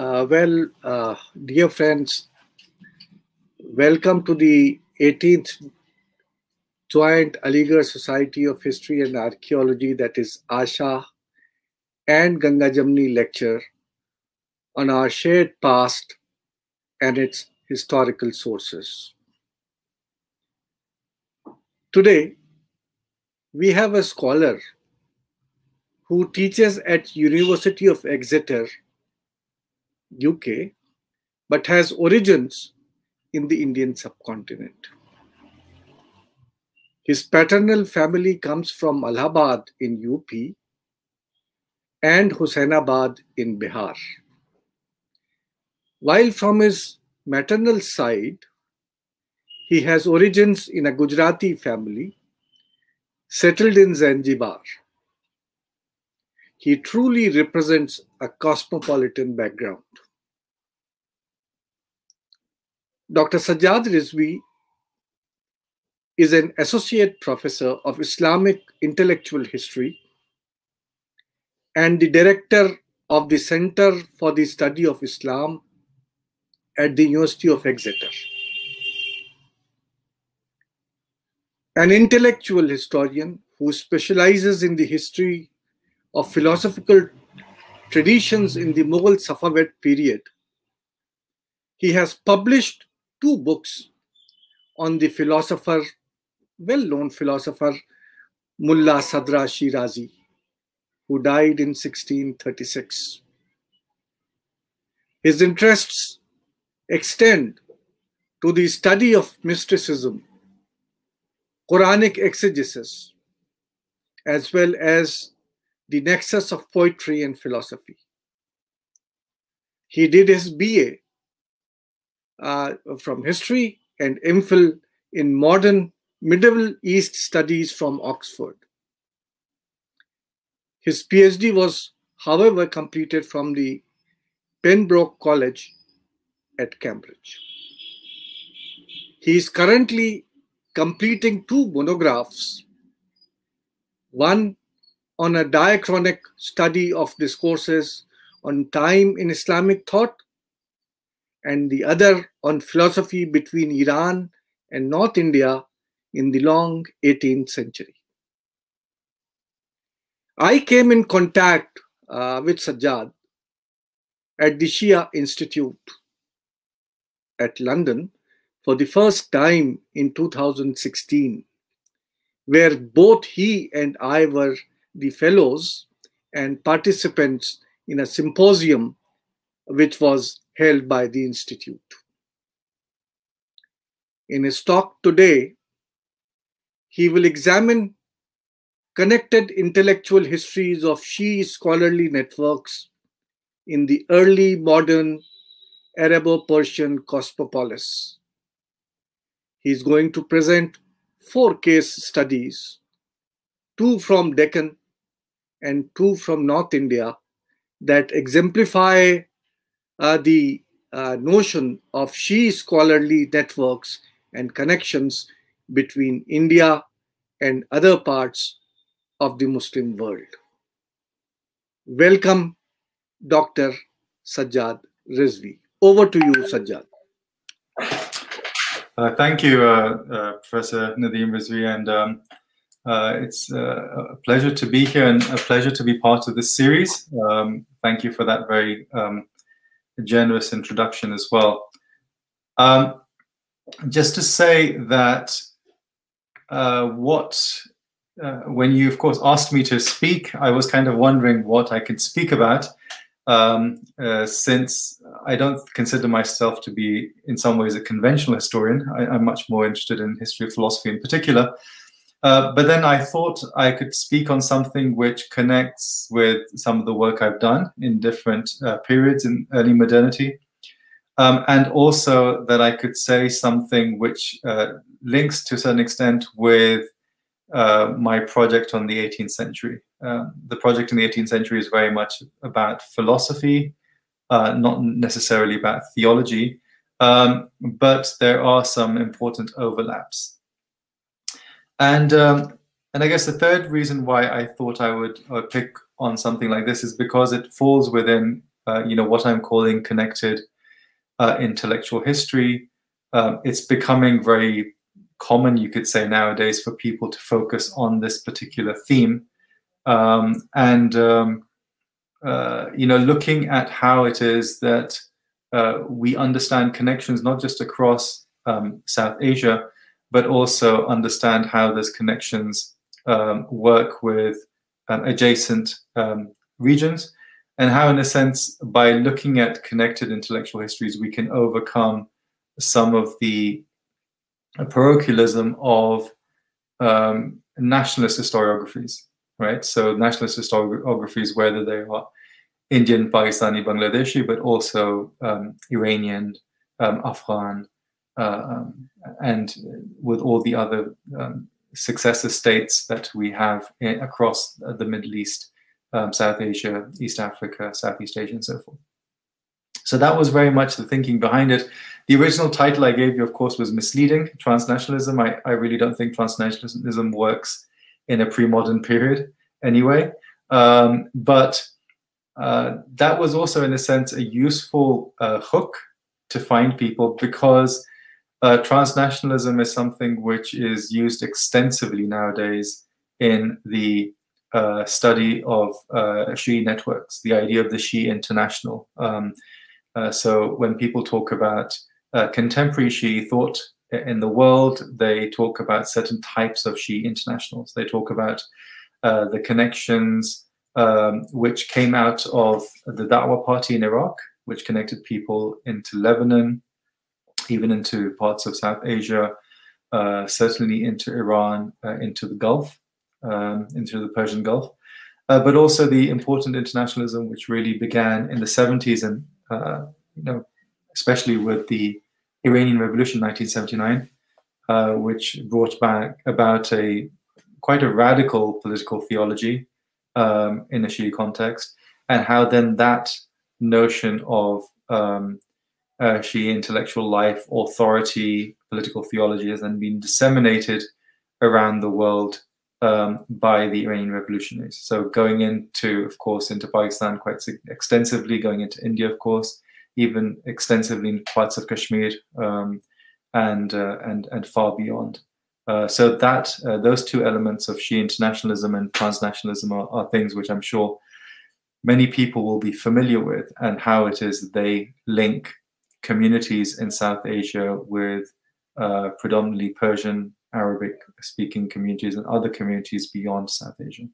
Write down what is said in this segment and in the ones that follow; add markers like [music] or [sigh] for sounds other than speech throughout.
Uh, well, uh, dear friends, welcome to the 18th Joint Aligarh Society of History and Archaeology, that is ASHA, and Ganga Jamni lecture on our shared past and its historical sources. Today, we have a scholar who teaches at University of Exeter UK, but has origins in the Indian subcontinent. His paternal family comes from Allahabad in UP and Husainabad in Bihar. While from his maternal side, he has origins in a Gujarati family settled in Zanzibar. He truly represents a cosmopolitan background. Dr. Sajjad Rizvi is an associate professor of Islamic intellectual history and the director of the Center for the Study of Islam at the University of Exeter. An intellectual historian who specializes in the history of philosophical traditions in the Mughal Safavid period. He has published two books on the philosopher, well-known philosopher, Mullah Sadra Shirazi, who died in 1636. His interests extend to the study of mysticism, Quranic exegesis, as well as the nexus of poetry and philosophy. He did his BA uh, from history and MPhil in modern Middle East studies from Oxford. His PhD was, however, completed from the Pembroke College at Cambridge. He is currently completing two monographs, one on a diachronic study of discourses on time in Islamic thought and the other on philosophy between Iran and North India in the long 18th century. I came in contact uh, with Sajjad at the Shia Institute at London for the first time in 2016, where both he and I were the fellows and participants in a symposium which was held by the Institute. In his talk today, he will examine connected intellectual histories of Shi scholarly networks in the early modern Arabo-Persian cosmopolis. He is going to present four case studies, two from Deccan and two from North India that exemplify the uh, notion of Shi scholarly networks and connections between India and other parts of the Muslim world. Welcome, Dr. Sajjad Rizvi. Over to you, Sajjad. Uh, thank you, uh, uh, Professor Nadeem Rizvi, and um, uh, it's a pleasure to be here and a pleasure to be part of this series. Um, thank you for that very um, generous introduction as well. Um, just to say that uh, what, uh, when you of course asked me to speak, I was kind of wondering what I could speak about, um, uh, since I don't consider myself to be in some ways a conventional historian. I, am much more interested in history of philosophy in particular. Uh, but then I thought I could speak on something which connects with some of the work I've done in different uh, periods in early modernity. Um, and also that I could say something which uh, links to a certain extent with uh, my project on the 18th century. Um, the project in the 18th century is very much about philosophy, uh, not necessarily about theology, um, but there are some important overlaps. And um, and I guess the third reason why I thought I would pick on something like this is because it falls within uh, you know, what I'm calling connected uh, intellectual history. Um, it's becoming very common, you could say nowadays, for people to focus on this particular theme. Um, and, um, uh, you know, looking at how it is that uh, we understand connections not just across um, South Asia, but also understand how those connections um, work with um, adjacent um, regions, and how, in a sense, by looking at connected intellectual histories, we can overcome some of the parochialism of um, nationalist historiographies, right? So nationalist historiographies, whether they are Indian, Pakistani, Bangladeshi, but also um, Iranian, um, Afghan, and with all the other um, successor states that we have in, across the Middle East, um, South Asia, East Africa, Southeast Asia, and so forth. So that was very much the thinking behind it. The original title I gave you, of course, was misleading, transnationalism. I, I really don't think transnationalism works in a pre-modern period anyway. Um, but uh, that was also, in a sense, a useful uh, hook to find people because uh, transnationalism is something which is used extensively nowadays in the uh, study of uh, Shi'i networks, the idea of the Shi'i international. Um, uh, so when people talk about uh, contemporary Shi'i thought in the world, they talk about certain types of Shi'i internationals. They talk about uh, the connections um, which came out of the Dawa party in Iraq, which connected people into Lebanon, even into parts of South Asia, uh, certainly into Iran, uh, into the Gulf, um, into the Persian Gulf, uh, but also the important internationalism which really began in the 70s and uh, you know especially with the Iranian Revolution 1979, uh, which brought back about a quite a radical political theology um, in a Shia context, and how then that notion of um, uh, Shia intellectual life, authority, political theology has then been disseminated around the world um, by the Iranian revolutionaries. So going into, of course, into Pakistan quite extensively, going into India, of course, even extensively in parts of Kashmir um, and uh, and and far beyond. Uh, so that uh, those two elements of Shia internationalism and transnationalism are, are, things which I'm sure many people will be familiar with, and how it is they link communities in South Asia with uh, predominantly Persian, Arabic speaking communities and other communities beyond South Asia.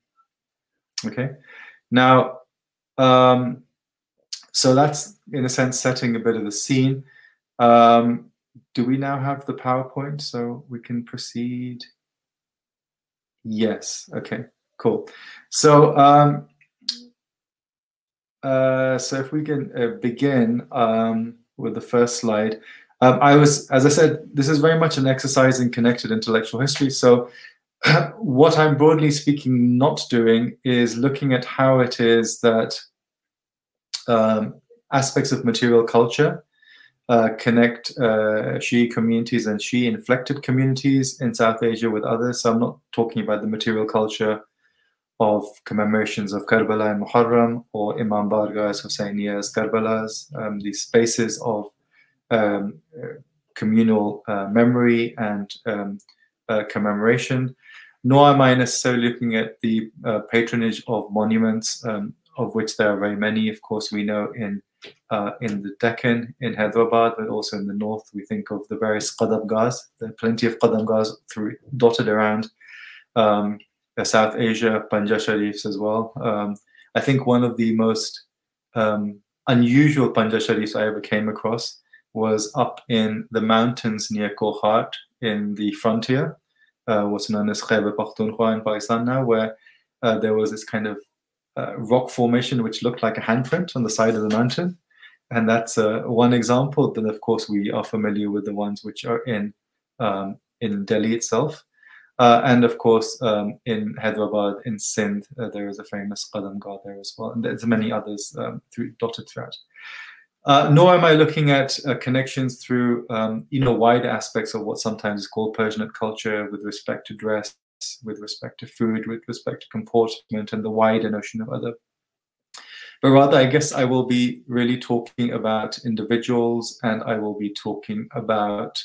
Okay, now, um, so that's in a sense setting a bit of the scene. Um, do we now have the PowerPoint so we can proceed? Yes, okay, cool. So, um, uh, so if we can uh, begin, um, with the first slide. Um, I was, as I said, this is very much an exercise in connected intellectual history. So [clears throat] what I'm broadly speaking not doing is looking at how it is that um, aspects of material culture uh, connect uh, Shi'i communities and Shi'i inflected communities in South Asia with others. So I'm not talking about the material culture of commemorations of Karbala and Muharram or Imam Bargah's, Husseiniya's, Karbala's, um, these spaces of um, communal uh, memory and um, uh, commemoration. Nor am I necessarily looking at the uh, patronage of monuments, um, of which there are very many. Of course, we know in uh, in the Deccan, in Hyderabad, but also in the north, we think of the various qadamgahs. There are plenty of qadamgahs through, dotted around. South Asia, Panja Sharifs as well. Um, I think one of the most um, unusual Panja Sharifs I ever came across was up in the mountains near Kohat in the frontier, uh, what's known as Khyber Pakhtunkhwa in Pakistan now, where uh, there was this kind of uh, rock formation which looked like a handprint on the side of the mountain. And that's uh, one example. Then, of course, we are familiar with the ones which are in um, in Delhi itself. Uh, and of course, um, in Hyderabad, in Sindh, uh, there is a famous Qadamgah there as well. And there's many others um, through, dotted throughout. Uh, nor am I looking at uh, connections through, um, you know, wider aspects of what sometimes is called Persianate culture with respect to dress, with respect to food, with respect to comportment, and the wider notion of other but rather, I guess I will be really talking about individuals and I will be talking about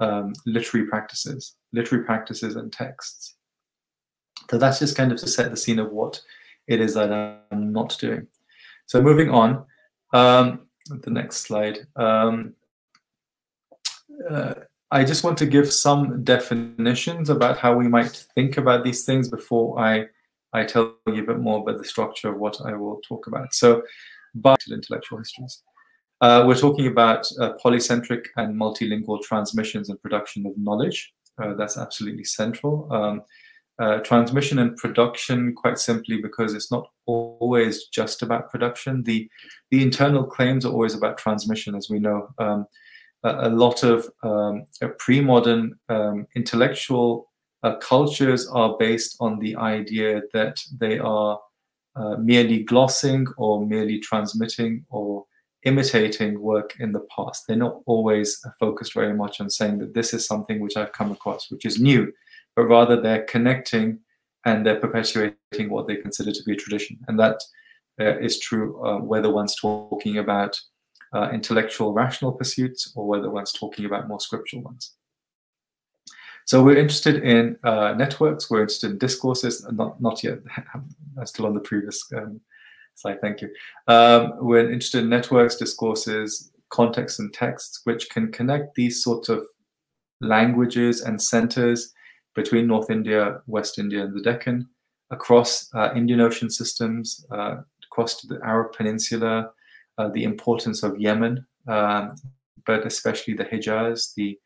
um, literary practices, literary practices and texts. So that's just kind of to set the scene of what it is that I'm not doing. So moving on, um, the next slide. Um, uh, I just want to give some definitions about how we might think about these things before I, I tell you a bit more about the structure of what I will talk about. So, but intellectual histories. Uh, we're talking about uh, polycentric and multilingual transmissions and production of knowledge. Uh, that's absolutely central. Um, uh, transmission and production, quite simply, because it's not always just about production. The the internal claims are always about transmission, as we know. Um, a, a, lot of um, pre-modern um, intellectual uh, cultures are based on the idea that they are uh, merely glossing or merely transmitting or imitating work in the past. They're not always focused very much on saying that this is something which I've come across, which is new, but rather they're connecting and they're perpetuating what they consider to be a tradition. And that uh, is true uh, whether one's talking about uh, intellectual rational pursuits or whether one's talking about more scriptural ones. So we're interested in uh, networks, we're interested in discourses, not, not yet, [laughs] I'm still on the previous um, thank you. Um, we're interested in networks, discourses, contexts and texts, which can connect these sorts of languages and centers between North India, West India, and the Deccan, across uh, Indian Ocean systems, uh, across the Arab Peninsula, uh, the importance of Yemen, um, but especially the Hijaz, the,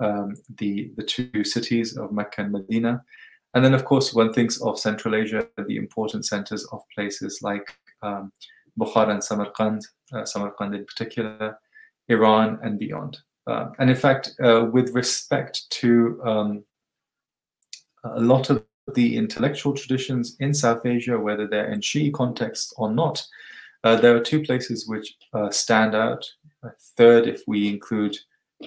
um, the, the two cities of Mecca and Medina. And then, of course, one thinks of Central Asia, the important centers of places like um, Bukhara and Samarkand, uh, Samarkand in particular, Iran, and beyond. Uh, and in fact, uh, with respect to um, a lot of the intellectual traditions in South Asia, whether they're in Shi'i context or not, uh, there are two places which uh, stand out. A third, if we include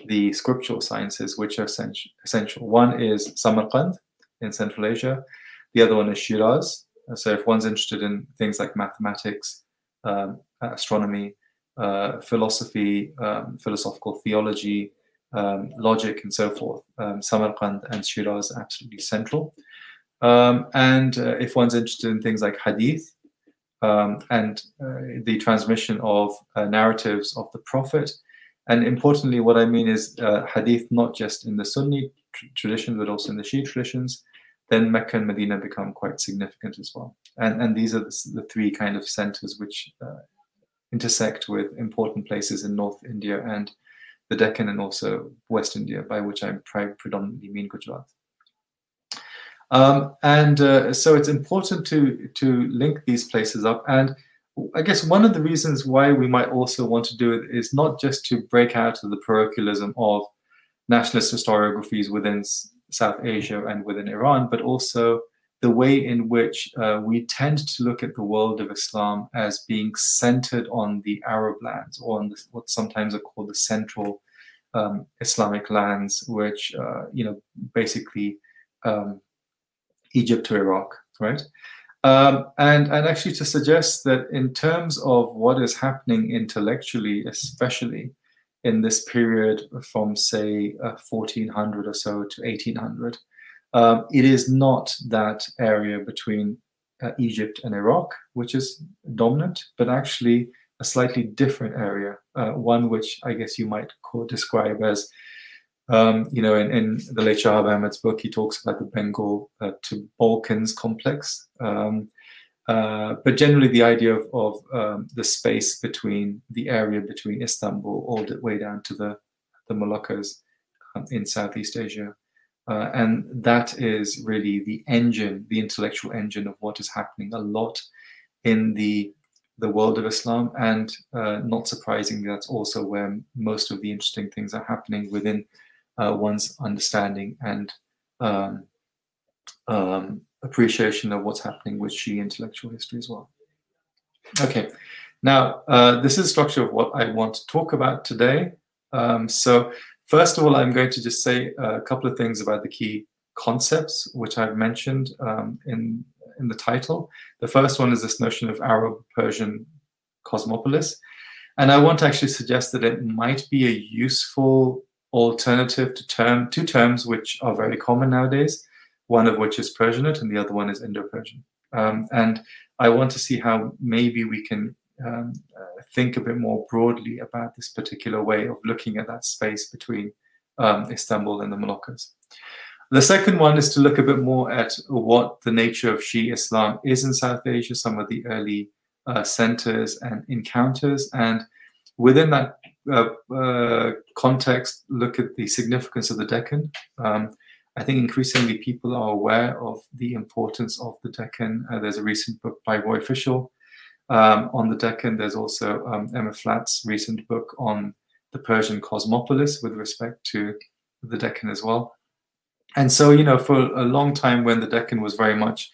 the scriptural sciences, which are essential. One is Samarkand in Central Asia. The other one is Shiraz. So if one's interested in things like mathematics, um, astronomy, uh, philosophy, um, philosophical theology, um, logic, and so forth, um, Samarkand and Shiraz are absolutely central. Um, and uh, if one's interested in things like hadith, um, and uh, the transmission of uh, narratives of the Prophet. And importantly, what I mean is uh, hadith not just in the Sunni tr tradition, but also in the Shia traditions. Then Mecca and Medina become quite significant as well. And, and these are the, three kind of centers which uh, intersect with important places in North India and the Deccan and also West India, by which I predominantly mean Gujarat. Um, and uh, so it's important to to link these places up. And I guess one of the reasons why we might also want to do it is not just to break out of the parochialism of nationalist historiographies within South Asia and within Iran, but also the way in which uh, we tend to look at the world of Islam as being centered on the Arab lands or on the, what sometimes are called the central um, Islamic lands, which uh, you know basically um, Egypt to Iraq, right? Um, and, and actually to suggest that in terms of what is happening intellectually, especially in this period from say uh, 1400 or so to 1800, um, it is not that area between uh, Egypt and Iraq, which is dominant, but actually a slightly different area, uh, one which I guess you might call, describe as um, you know, in, in the late Shahab Ahmed's book, he talks about the Bengal uh, to Balkans complex. Um, uh, but generally, the idea of, of um, the space between the area between Istanbul all the way down to the, the Moluccas um, in Southeast Asia. Uh, and that is really the engine, the intellectual engine of what is happening a lot in the the world of Islam, and uh, not surprisingly, that's also where most of the interesting things are happening within uh, one's understanding and um, um, appreciation of what's happening with Shi intellectual history as well. Okay, now uh, this is the structure of what I want to talk about today. Um, so first of all, I'm going to just say a couple of things about the key concepts which I've mentioned um, in in the title. The first one is this notion of Arab-Persian cosmopolis. And I want to actually suggest that it might be a useful alternative to term two terms which are very common nowadays, one of which is Persianate and the other one is Indo-Persian. Um, and I want to see how maybe we can um, uh, think a bit more broadly about this particular way of looking at that space between um, Istanbul and the Moluccas. The second one is to look a bit more at what the nature of Shi'i Islam is in South Asia, some of the early uh, centers and encounters, and within that uh, uh, context, look at the significance of the Deccan. Um, I think increasingly people are aware of the importance of the Deccan. Uh, there's a recent book by Roy Fischel um, on the Deccan. There's also um, Emma Flatt's recent book on the Persian cosmopolis with respect to the Deccan as well. And so, you know, for a long time when the Deccan was very much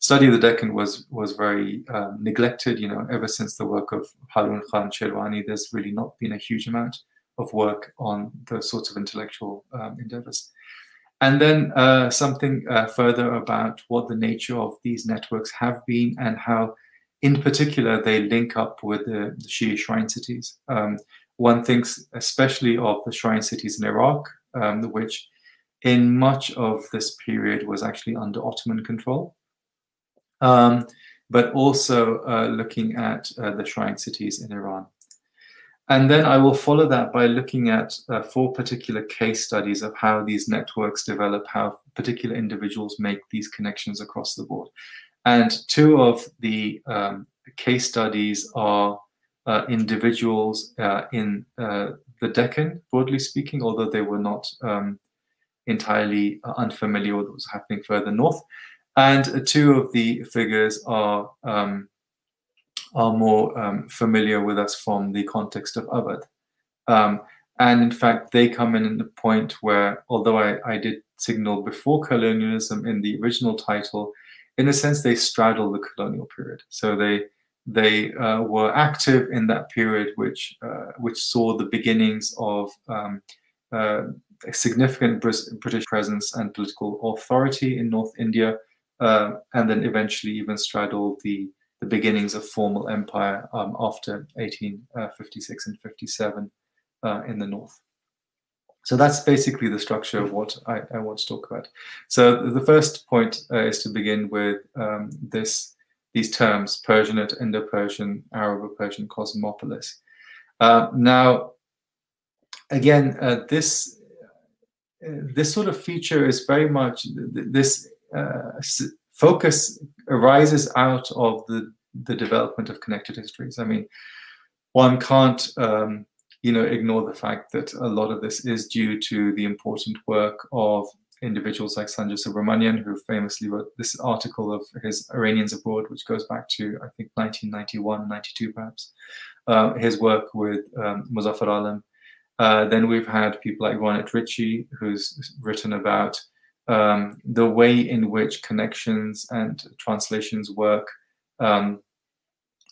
study of the Deccan was was very um, neglected. You know, ever since the work of Harun Khan Sherwani, there's really not been a huge amount of work on those sorts of intellectual um, endeavors. And then uh, something uh, further about what the nature of these networks have been and how, in particular, they link up with the, the Shia shrine cities. Um, one thinks especially of the shrine cities in Iraq, um, which in much of this period was actually under Ottoman control um, but also uh, looking at uh, the shrine cities in Iran. And then I will follow that by looking at uh, four particular case studies of how these networks develop, how particular individuals make these connections across the board. And two of the um, case studies are uh, individuals uh, in uh, the Deccan, broadly speaking, although they were not um, entirely unfamiliar with what was happening further north. And two of the figures are um, are more um, familiar with us from the context of Awadh. Um, and in fact, they come in at the point where, although I, I did signal before colonialism in the original title, in a sense, they straddle the colonial period. So they they uh, were active in that period, which uh, which saw the beginnings of um, uh, a significant British presence and political authority in North India, uh, and then eventually even straddled the, the beginnings of formal empire um, after 1856 uh, and 57 uh, in the north. So that's basically the structure of what I, I want to talk about. So the first point uh, is to begin with um, this these terms, Persianate, Indo-Persian, Arabo-Persian cosmopolis. Uh, now, again, uh, this this sort of feature is very much this uh, focus arises out of the the development of connected histories. I mean, one can't um, you know ignore the fact that a lot of this is due to the important work of individuals like Sanjay Subrahmanyam, who famously wrote this article of his Iranians Abroad, which goes back to, I think, 1991, 92 perhaps, uh, his work with um, Muzaffar Alam. Uh, then we've had people like Ronit Ricci, who's written about um, the way in which connections and translations work um,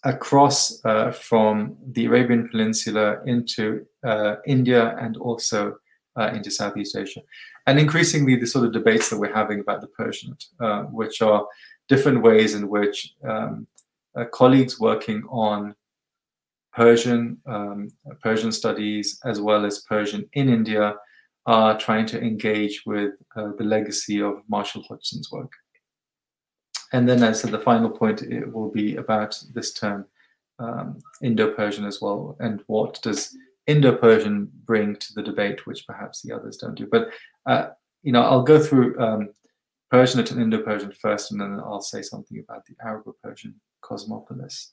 across uh, from the Arabian Peninsula into uh, India and also uh, into Southeast Asia. And increasingly, the sort of debates that we're having about the Persianate, uh, which are different ways in which um, uh, colleagues working on Persian, um, Persian studies, as well as Persian in India, are trying to engage with uh, the legacy of Marshall Hodgson's work. And then as I said, the final point, it will be about this term um, Indo-Persian as well, and what does Indo-Persian bring to the debate, which perhaps the others don't do. But uh, you know, I'll go through um, Persianate and Indo-Persian first, and then I'll say something about the Arabo-Persian cosmopolis.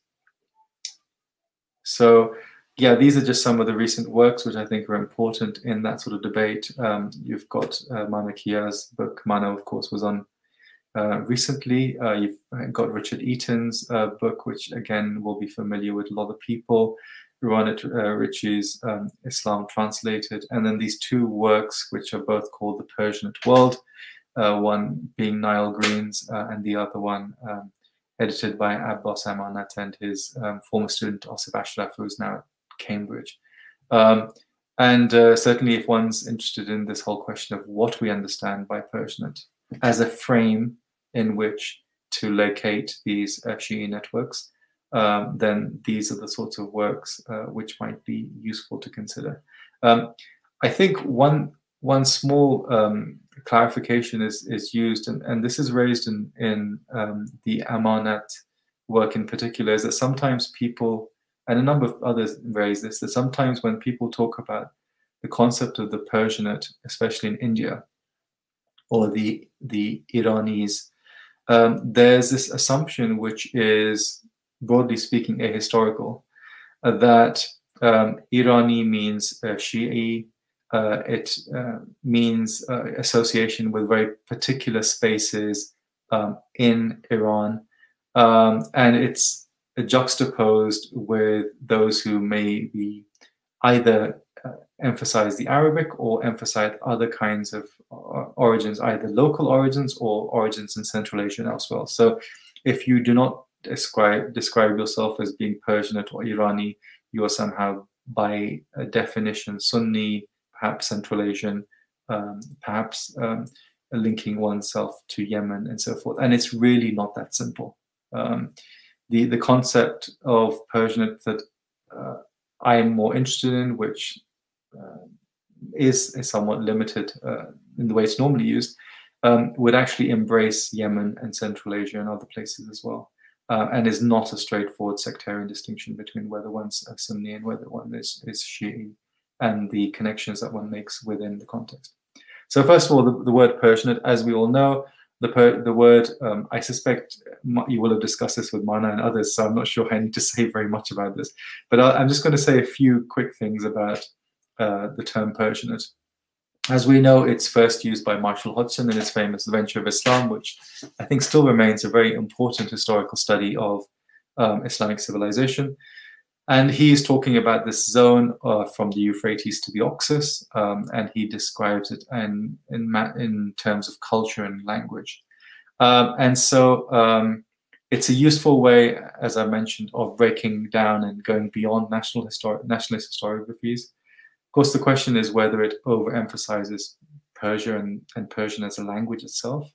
So yeah, these are just some of the recent works which I think are important in that sort of debate. Um, you've got uh, Mana Kia's book. Mana, of course, was on uh, recently. Uh, you've got Richard Eaton's uh, book, which again will be familiar with a lot of people. Ronit uh, Ricci's um, Islam Translated, and then these two works, which are both called The Persianate World, uh, one being Niall Green's, and the other one um, edited by Abbas Amanat and his um, former student Assef Ashraf, who's now Cambridge. Um, and uh, certainly, if one's interested in this whole question of what we understand by Persianate as a frame in which to locate these uh, Shi'i networks, um, then these are the sorts of works uh, which might be useful to consider. Um, I think one one small um, clarification is is used, and, and this is raised in in um, the Amanat work in particular, is that sometimes people, and a number of others raise this, that sometimes when people talk about the concept of the Persianate, especially in India, or the the Iranis, um, there's this assumption which is broadly speaking ahistorical, uh, that um, Irani means uh, Shi'i, uh, it uh, means uh, association with very particular spaces um, in Iran, um, and it's juxtaposed with those who may be either uh, emphasize the Arabic or emphasize other kinds of origins, either local origins or origins in Central Asia and elsewhere. So, if you do not describe describe yourself as being Persianate or Irani, you are somehow by definition Sunni, perhaps Central Asian, um, perhaps um, linking oneself to Yemen and so forth. And it's really not that simple. Um, the the concept of Persianate that uh, I am more interested in, which uh, is, is somewhat limited uh, in the way it's normally used, um, would actually embrace Yemen and Central Asia and other places as well uh, and is not a straightforward sectarian distinction between whether one's a Sunni and whether one is, is Shi'i and the connections that one makes within the context. So first of all, the, the word Persianate, as we all know, the, per, the word, um, I suspect you will have discussed this with Mana and others, so I'm not sure [laughs] I need to say very much about this. But i am just going to say a few quick things about uh, the term Persianate. As we know, it's first used by Marshall Hodgson in his famous The Venture of Islam, which I think still remains a very important historical study of um, Islamic civilization. And he's talking about this zone uh, from the Euphrates to the Oxus, um, and he describes it in, in, in, terms of culture and language. Um, and so um, it's a useful way, as I mentioned, of breaking down and going beyond national histori- nationalist historiographies of course, the question is whether it overemphasizes Persia and, and Persian as a language itself.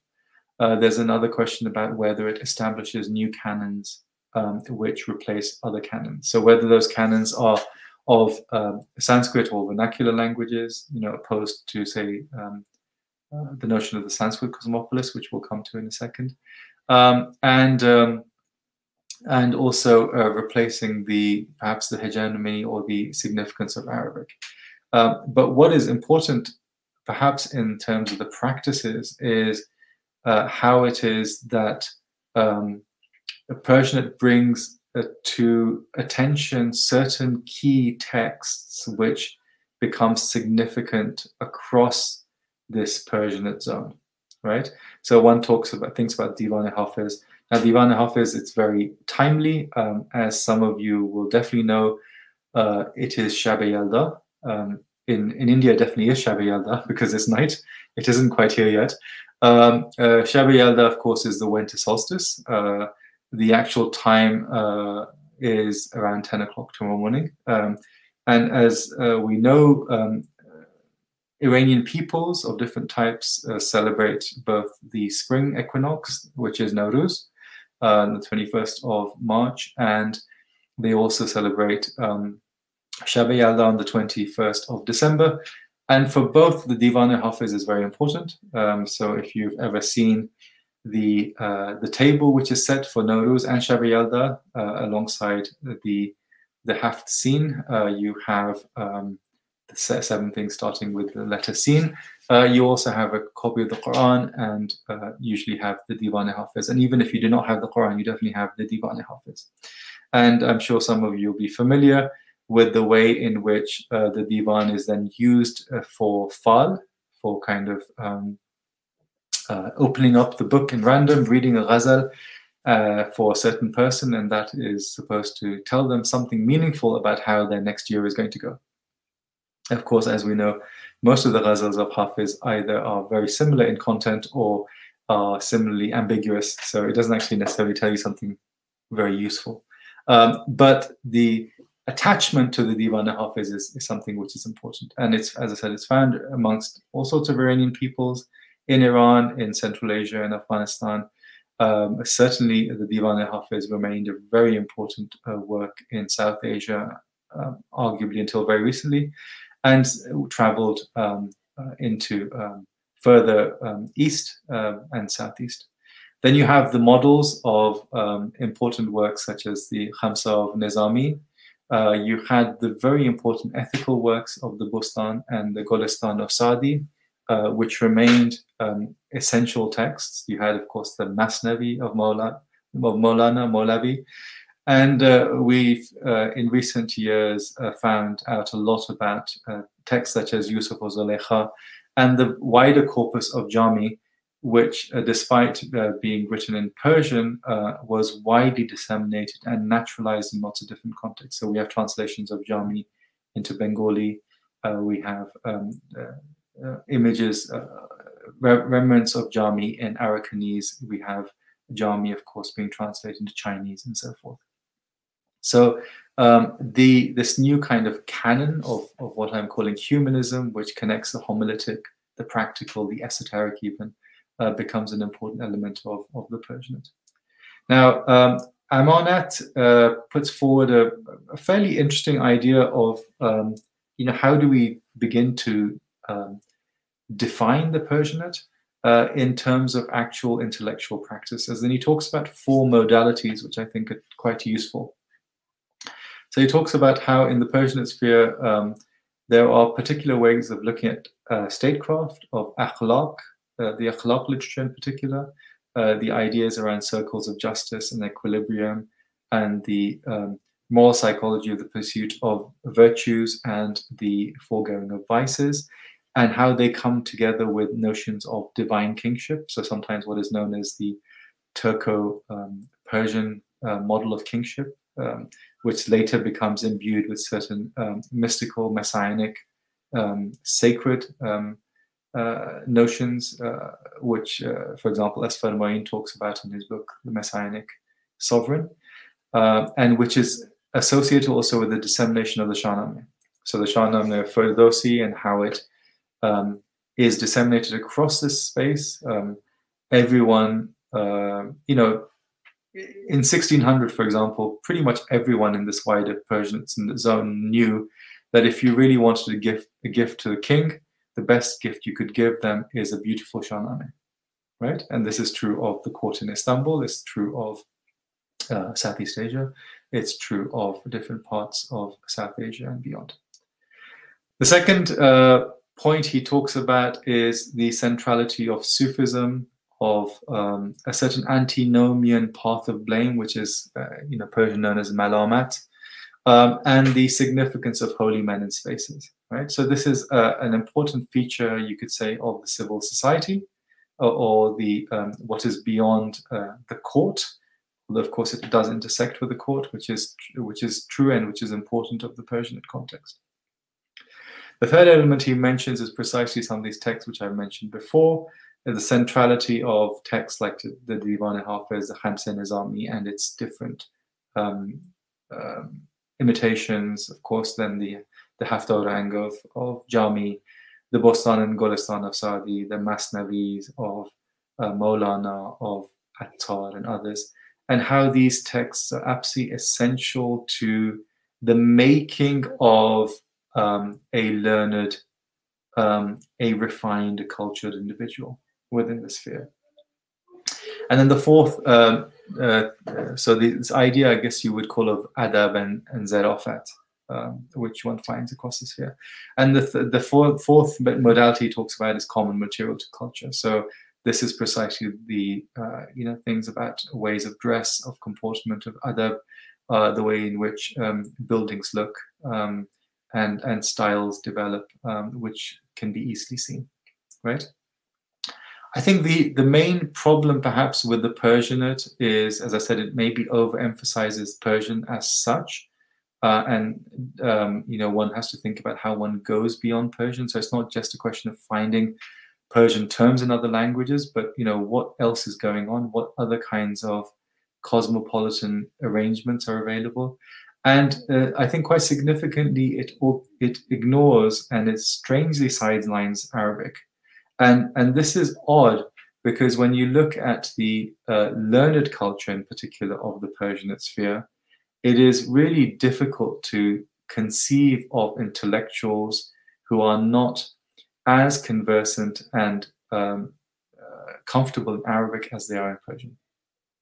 Uh, there's another question about whether it establishes new canons um, which replace other canons. So whether those canons are of um, Sanskrit or vernacular languages, you know, opposed to say um, uh, the notion of the Sanskrit cosmopolis, which we'll come to in a second, um, and um, and also uh, replacing the perhaps the hegemony or the significance of Arabic. Uh, but what is important, perhaps in terms of the practices, is uh, how it is that um, Persianate brings uh, to attention certain key texts which become significant across this Persianate zone, right? So one talks about thinks about Divan Hafiz. Now, Divan Hafiz, it's very timely, um, as some of you will definitely know. Uh, it is Shab Yalda, um, in, in India, definitely is Shab Yalda [laughs] because it's night. It isn't quite here yet. Um, uh, Shab Yalda, of course, is the winter solstice. Uh, the actual time uh, is around 10 o'clock tomorrow morning. Um, and as uh, we know, um, Iranian peoples of different types uh, celebrate both the spring equinox, which is Nowruz, uh, the 21st of March, and they also celebrate um, Shab Yalda on the 21st of December. And for both, the Divan-e-Hafiz is very important. Um, so if you've ever seen the uh, the table which is set for Nowruz and Shab Yalda uh, alongside the the Haft-sin, uh, you have um, the seven things starting with the letter Sin. Uh, you also have a copy of the Quran and uh, usually have the Divan Hafiz. And even if you do not have the Quran, you definitely have the Divan Hafiz. And I'm sure some of you will be familiar with the way in which uh, the divan is then used for fal, for kind of um, opening up the book in random, reading a ghazal uh, for a certain person, and that is supposed to tell them something meaningful about how their next year is going to go. Of course, as we know, most of the ghazals of Hafiz either are very similar in content or are similarly ambiguous, so it doesn't actually necessarily tell you something very useful. Um, but the attachment to the Divan Hafiz is, is something which is important. And it's, as I said, it's found amongst all sorts of Iranian peoples in Iran, in Central Asia, and Afghanistan. Um, certainly, the Divan Hafiz remained a very important uh, work in South Asia, um, arguably until very recently, and traveled um, uh, into um, further um, east uh, and southeast. Then you have the models of important works such as the Khamsa of Nizami. Uh, you had the very important ethical works of the Bustan and the Golistan of Sadi, uh, which remained um, essential texts. You had, of course, the Masnavi of, of Maulana Maulavi. And uh, we've, uh, in recent years, uh, found out a lot about uh, texts such as Yusuf or and the wider corpus of Jami, which, uh, despite being written in Persian, was widely disseminated and naturalized in lots of different contexts. So we have translations of Jami into Bengali. we have um, images, uh, remnants of Jami in Arakanese. We have Jami, of course, being translated into Chinese and so forth. So um, the this new kind of canon of, of what I'm calling humanism, which connects the homiletic, the practical, the esoteric even, uh, becomes an important element of, of the Persianate. Now, um, Amanat uh, puts forward a, a, fairly interesting idea of, um, you know, how do we begin to um, define the Persianate uh, in terms of actual intellectual practices. And he talks about four modalities, which I think are quite useful. So he talks about how in the Persianate sphere, um, there are particular ways of looking at uh, statecraft, of akhlaq, uh, the akhlaq literature in particular, uh, the ideas around circles of justice and equilibrium, and the um, moral psychology of the pursuit of virtues and the foregoing of vices, and how they come together with notions of divine kingship. So sometimes what is known as the Turco-Persian um, uh, model of kingship, um, which later becomes imbued with certain um, mystical, messianic, um, sacred um, uh, notions, uh, which, uh, for example, Azfar Moin talks about in his book, The Messianic Sovereign, uh, and which is associated also with the dissemination of the Shahnameh. So the Shahnameh Ferdowsi and how it um, is disseminated across this space. Um, everyone, uh, you know, in 1600, for example, pretty much everyone in this wider Persian zone knew that if you really wanted to give a gift to the king, the best gift you could give them is a beautiful Shahnameh, right? And this is true of the court in Istanbul. It's true of uh, Southeast Asia. It's true of different parts of South Asia and beyond. The second uh, point he talks about is the centrality of Sufism, of um, a certain antinomian path of blame, which is, uh, you know, Persian known as malamat, um, and the significance of holy men in spaces. Right. So this is uh, an important feature, you could say, of the civil society, or, or the um, what is beyond uh, the court. Although of course it does intersect with the court, which is which is true and which is important of the Persian context. The third element he mentions is precisely some of these texts which I've mentioned before, the centrality of texts like the Divan Hafiz, the Khamsa Nizami, and its different um, um, imitations, of course, then the, the Haft Awrang of, of Jami, the Bostan and Golistan of Saadi, the Masnavis of uh, Maulana, of Attar, and others, and how these texts are absolutely essential to the making of um, a learned, um, a refined, a cultured individual within the sphere. And then the fourth, uh, uh, so this idea, I guess you would call of adab and, and zarafat, um, which one finds across the sphere. And the, th the fourth, fourth modality talks about is common material to culture. So this is precisely the, uh, you know, things about ways of dress, of comportment, of adab, uh, the way in which um, buildings look, um, and and styles develop, um, which can be easily seen, right? I think the the main problem perhaps with the Persianate is, as I said, it maybe overemphasizes Persian as such, uh, and um, you know one has to think about how one goes beyond Persian. So it's not just a question of finding Persian terms in other languages, but you know what else is going on, what other kinds of cosmopolitan arrangements are available. And uh, I think quite significantly, it it ignores and it strangely sidelines Arabic, and and this is odd because when you look at the uh, learned culture in particular of the Persian sphere, it is really difficult to conceive of intellectuals who are not as conversant and um, uh, comfortable in Arabic as they are in Persian.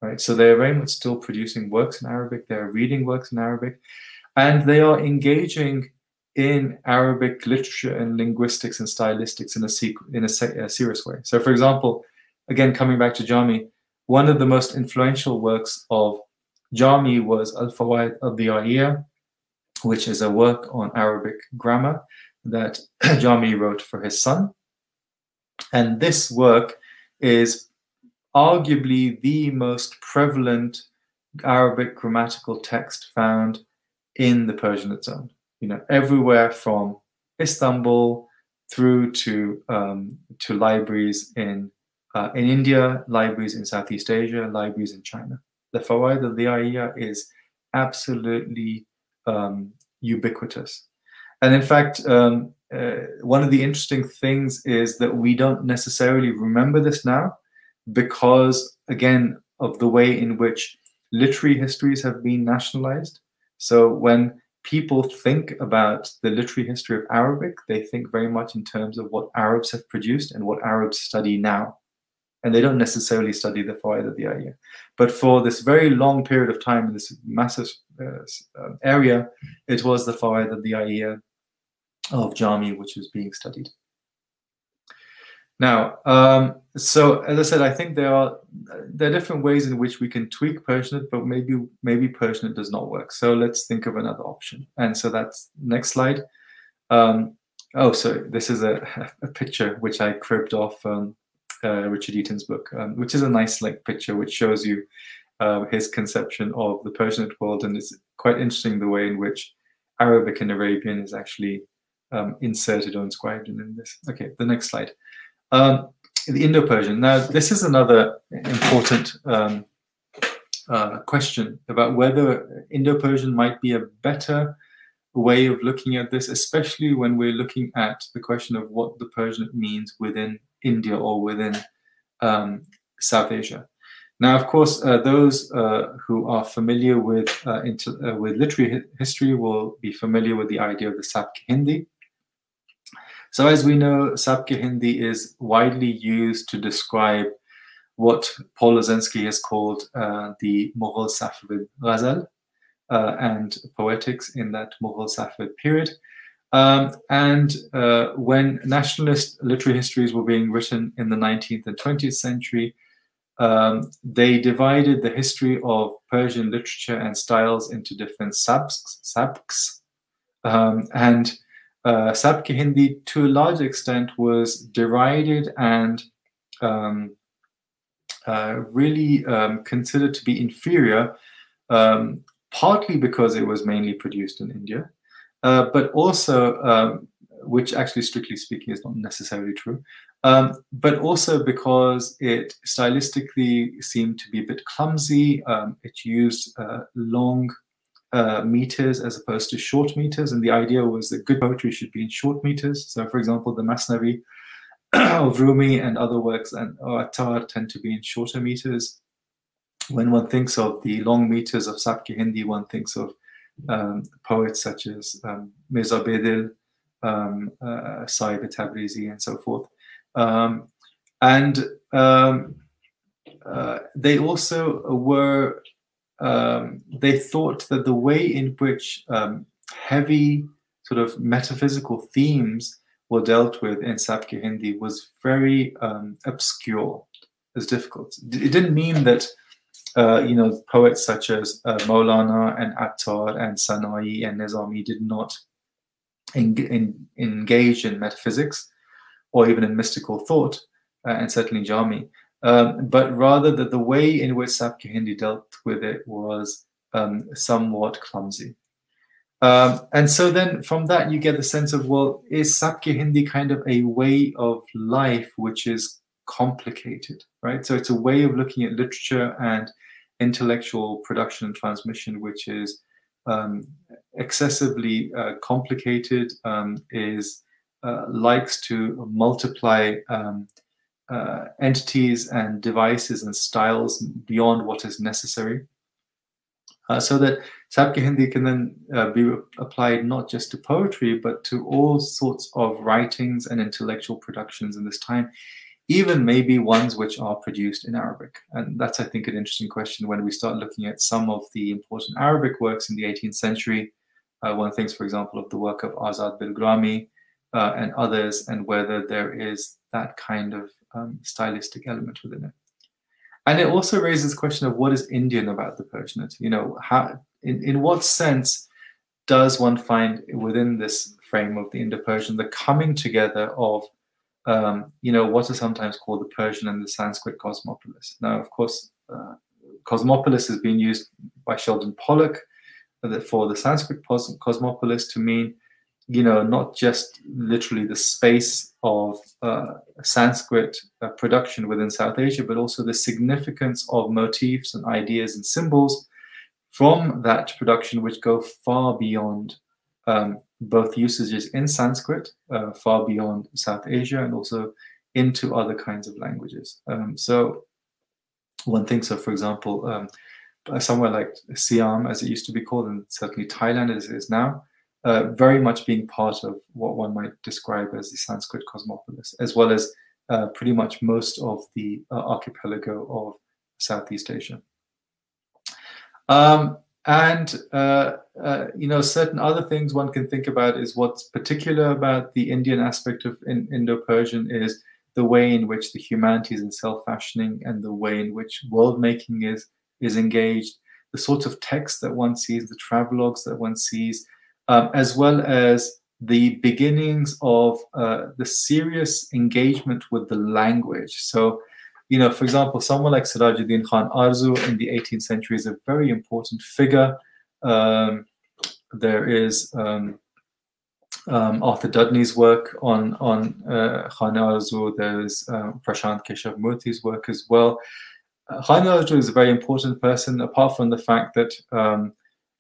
Right, so they are very much still producing works in Arabic. They are reading works in Arabic, and they are engaging in Arabic literature and linguistics and stylistics in a, in a, a serious way. So, for example, again coming back to Jami, one of the most influential works of Jami was Al Fawaid al Diyaiya, which is a work on Arabic grammar that [clears throat] Jami wrote for his son. And this work is arguably the most prevalent Arabic grammatical text found in the Persianate zone. You know, everywhere from Istanbul through to um, to libraries in uh, in India, libraries in Southeast Asia, libraries in China. The Fawaid al-Diyaiya is absolutely um, ubiquitous. And in fact, um, uh, one of the interesting things is that we don't necessarily remember this now because, again, of the way in which literary histories have been nationalized. So when people think about the literary history of Arabic, they think very much in terms of what Arabs have produced and what Arabs study now and they don't necessarily study the Fawaid al-Diyaiya. But for this very long period of time in this massive uh, area, it was the Fawaid al-Diyaiya of Jami which was being studied. Now, um, so as I said, I think there are there are different ways in which we can tweak Persianate, but maybe maybe Persianate does not work. So let's think of another option. And so that's next slide. Um, oh, so this is a, [laughs] a picture which I cribbed off um, uh, Richard Eaton's book, um, which is a nice like picture which shows you uh, his conception of the Persianate world, and it's quite interesting the way in which Arabic and Arabian is actually um, inserted or inscribed in this. Okay, the next slide. Um, the Indo-Persian. Now, this is another important um, uh, question about whether Indo-Persian might be a better way of looking at this, especially when we're looking at the question of what the Persian means within India or within um, South Asia. Now, of course, uh, those uh, who are familiar with uh, uh with literary hi history will be familiar with the idea of the Sabk Hindi. So, as we know, Sabk Hindi is widely used to describe what Paul Losensky has called uh, the Mughal Safavid Ghazal uh, and poetics in that Mughal Safavid period. Um, and uh, when nationalist literary histories were being written in the 19th and 20th century, um, they divided the history of Persian literature and styles into different sabks. sabks. Um, and uh, Sabk Hindi, to a large extent, was derided and um, uh, really um, considered to be inferior, um, partly because it was mainly produced in India, uh, but also, um, which actually, strictly speaking, is not necessarily true, um, but also because it stylistically seemed to be a bit clumsy. Um, it used uh, long uh, meters as opposed to short meters, and the idea was that good poetry should be in short meters. So, for example, the Masnavi [clears throat] of Rumi and other works and Attar tend to be in shorter meters. When one thinks of the long meters of Sabki Hindi, one thinks of um, poets such as um, Mirza Bedil, um, uh, Tabrizi, and so forth. Um, and um, uh, they also were, um, they thought that the way in which um, heavy sort of metaphysical themes were dealt with in Sabki Hindi was very obscure, was difficult. It didn't mean that uh, you know, poets such as uh, Maulana and Attar and Sanai and Nizami did not en en engage in metaphysics or even in mystical thought, uh, and certainly Jami, um, but rather that the way in which Sabki Hindi dealt with it was um, somewhat clumsy. Um, and so then from that you get the sense of, well, is Sabki Hindi kind of a way of life which is complicated, right? So it's a way of looking at literature and intellectual production and transmission, which is um, excessively uh, complicated, um, is uh, likes to multiply um, uh, entities and devices and styles beyond what is necessary. Uh, so that Sabke Hindi can then uh, be applied not just to poetry, but to all sorts of writings and intellectual productions in this time, even maybe ones which are produced in Arabic. And that's, I think, an interesting question when we start looking at some of the important Arabic works in the 18th century. Uh, one thinks, for example, of the work of Azad Bilgrami uh, and others, and whether there is that kind of um, stylistic element within it. And it also raises the question of what is Indian about the Persianate? You know, how, in, in what sense does one find within this frame of the Indo-Persian the coming together of um, you know, what are sometimes called the Persian and the Sanskrit cosmopolis. Now, of course, uh, cosmopolis has been used by Sheldon Pollock for the Sanskrit cosmopolis to mean, you know, not just literally the space of uh, Sanskrit uh, production within South Asia, but also the significance of motifs and ideas and symbols from that production, which go far beyond um, both usages in Sanskrit, uh, far beyond South Asia, and also into other kinds of languages. Um, so one thinks of, for example, um, somewhere like Siam, as it used to be called, and certainly Thailand as it is now, uh, very much being part of what one might describe as the Sanskrit cosmopolis, as well as uh, pretty much most of the uh, archipelago of Southeast Asia. Um, and uh, uh, you know certain other things one can think about is what's particular about the indian aspect of in indo-persian is the way in which the humanities and self-fashioning and the way in which world making is is engaged the sorts of texts that one sees the travelogues that one sees um, as well as the beginnings of uh, the serious engagement with the language so you know, for example, someone like Sirajuddin Khan Arzu in the 18th century is a very important figure. Um, there is um, um, Arthur Dudney's work on on uh, Khan Arzu. There is uh, Prashant Keshavmurthy's work as well. Uh, Khan Arzu is a very important person, apart from the fact that um,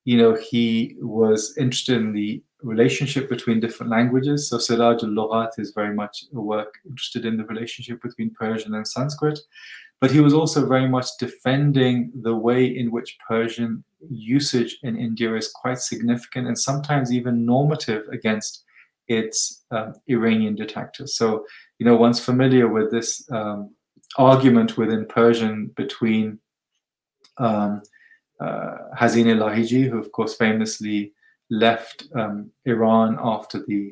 you know he was interested in the relationship between different languages. So Siraj al-Lughat is very much a work interested in the relationship between Persian and Sanskrit. But he was also very much defending the way in which Persian usage in India is quite significant and sometimes even normative against its um, Iranian detractors. So, you know, one's familiar with this um, argument within Persian between um, uh, Hazin Lahiji, who of course famously left um, Iran after the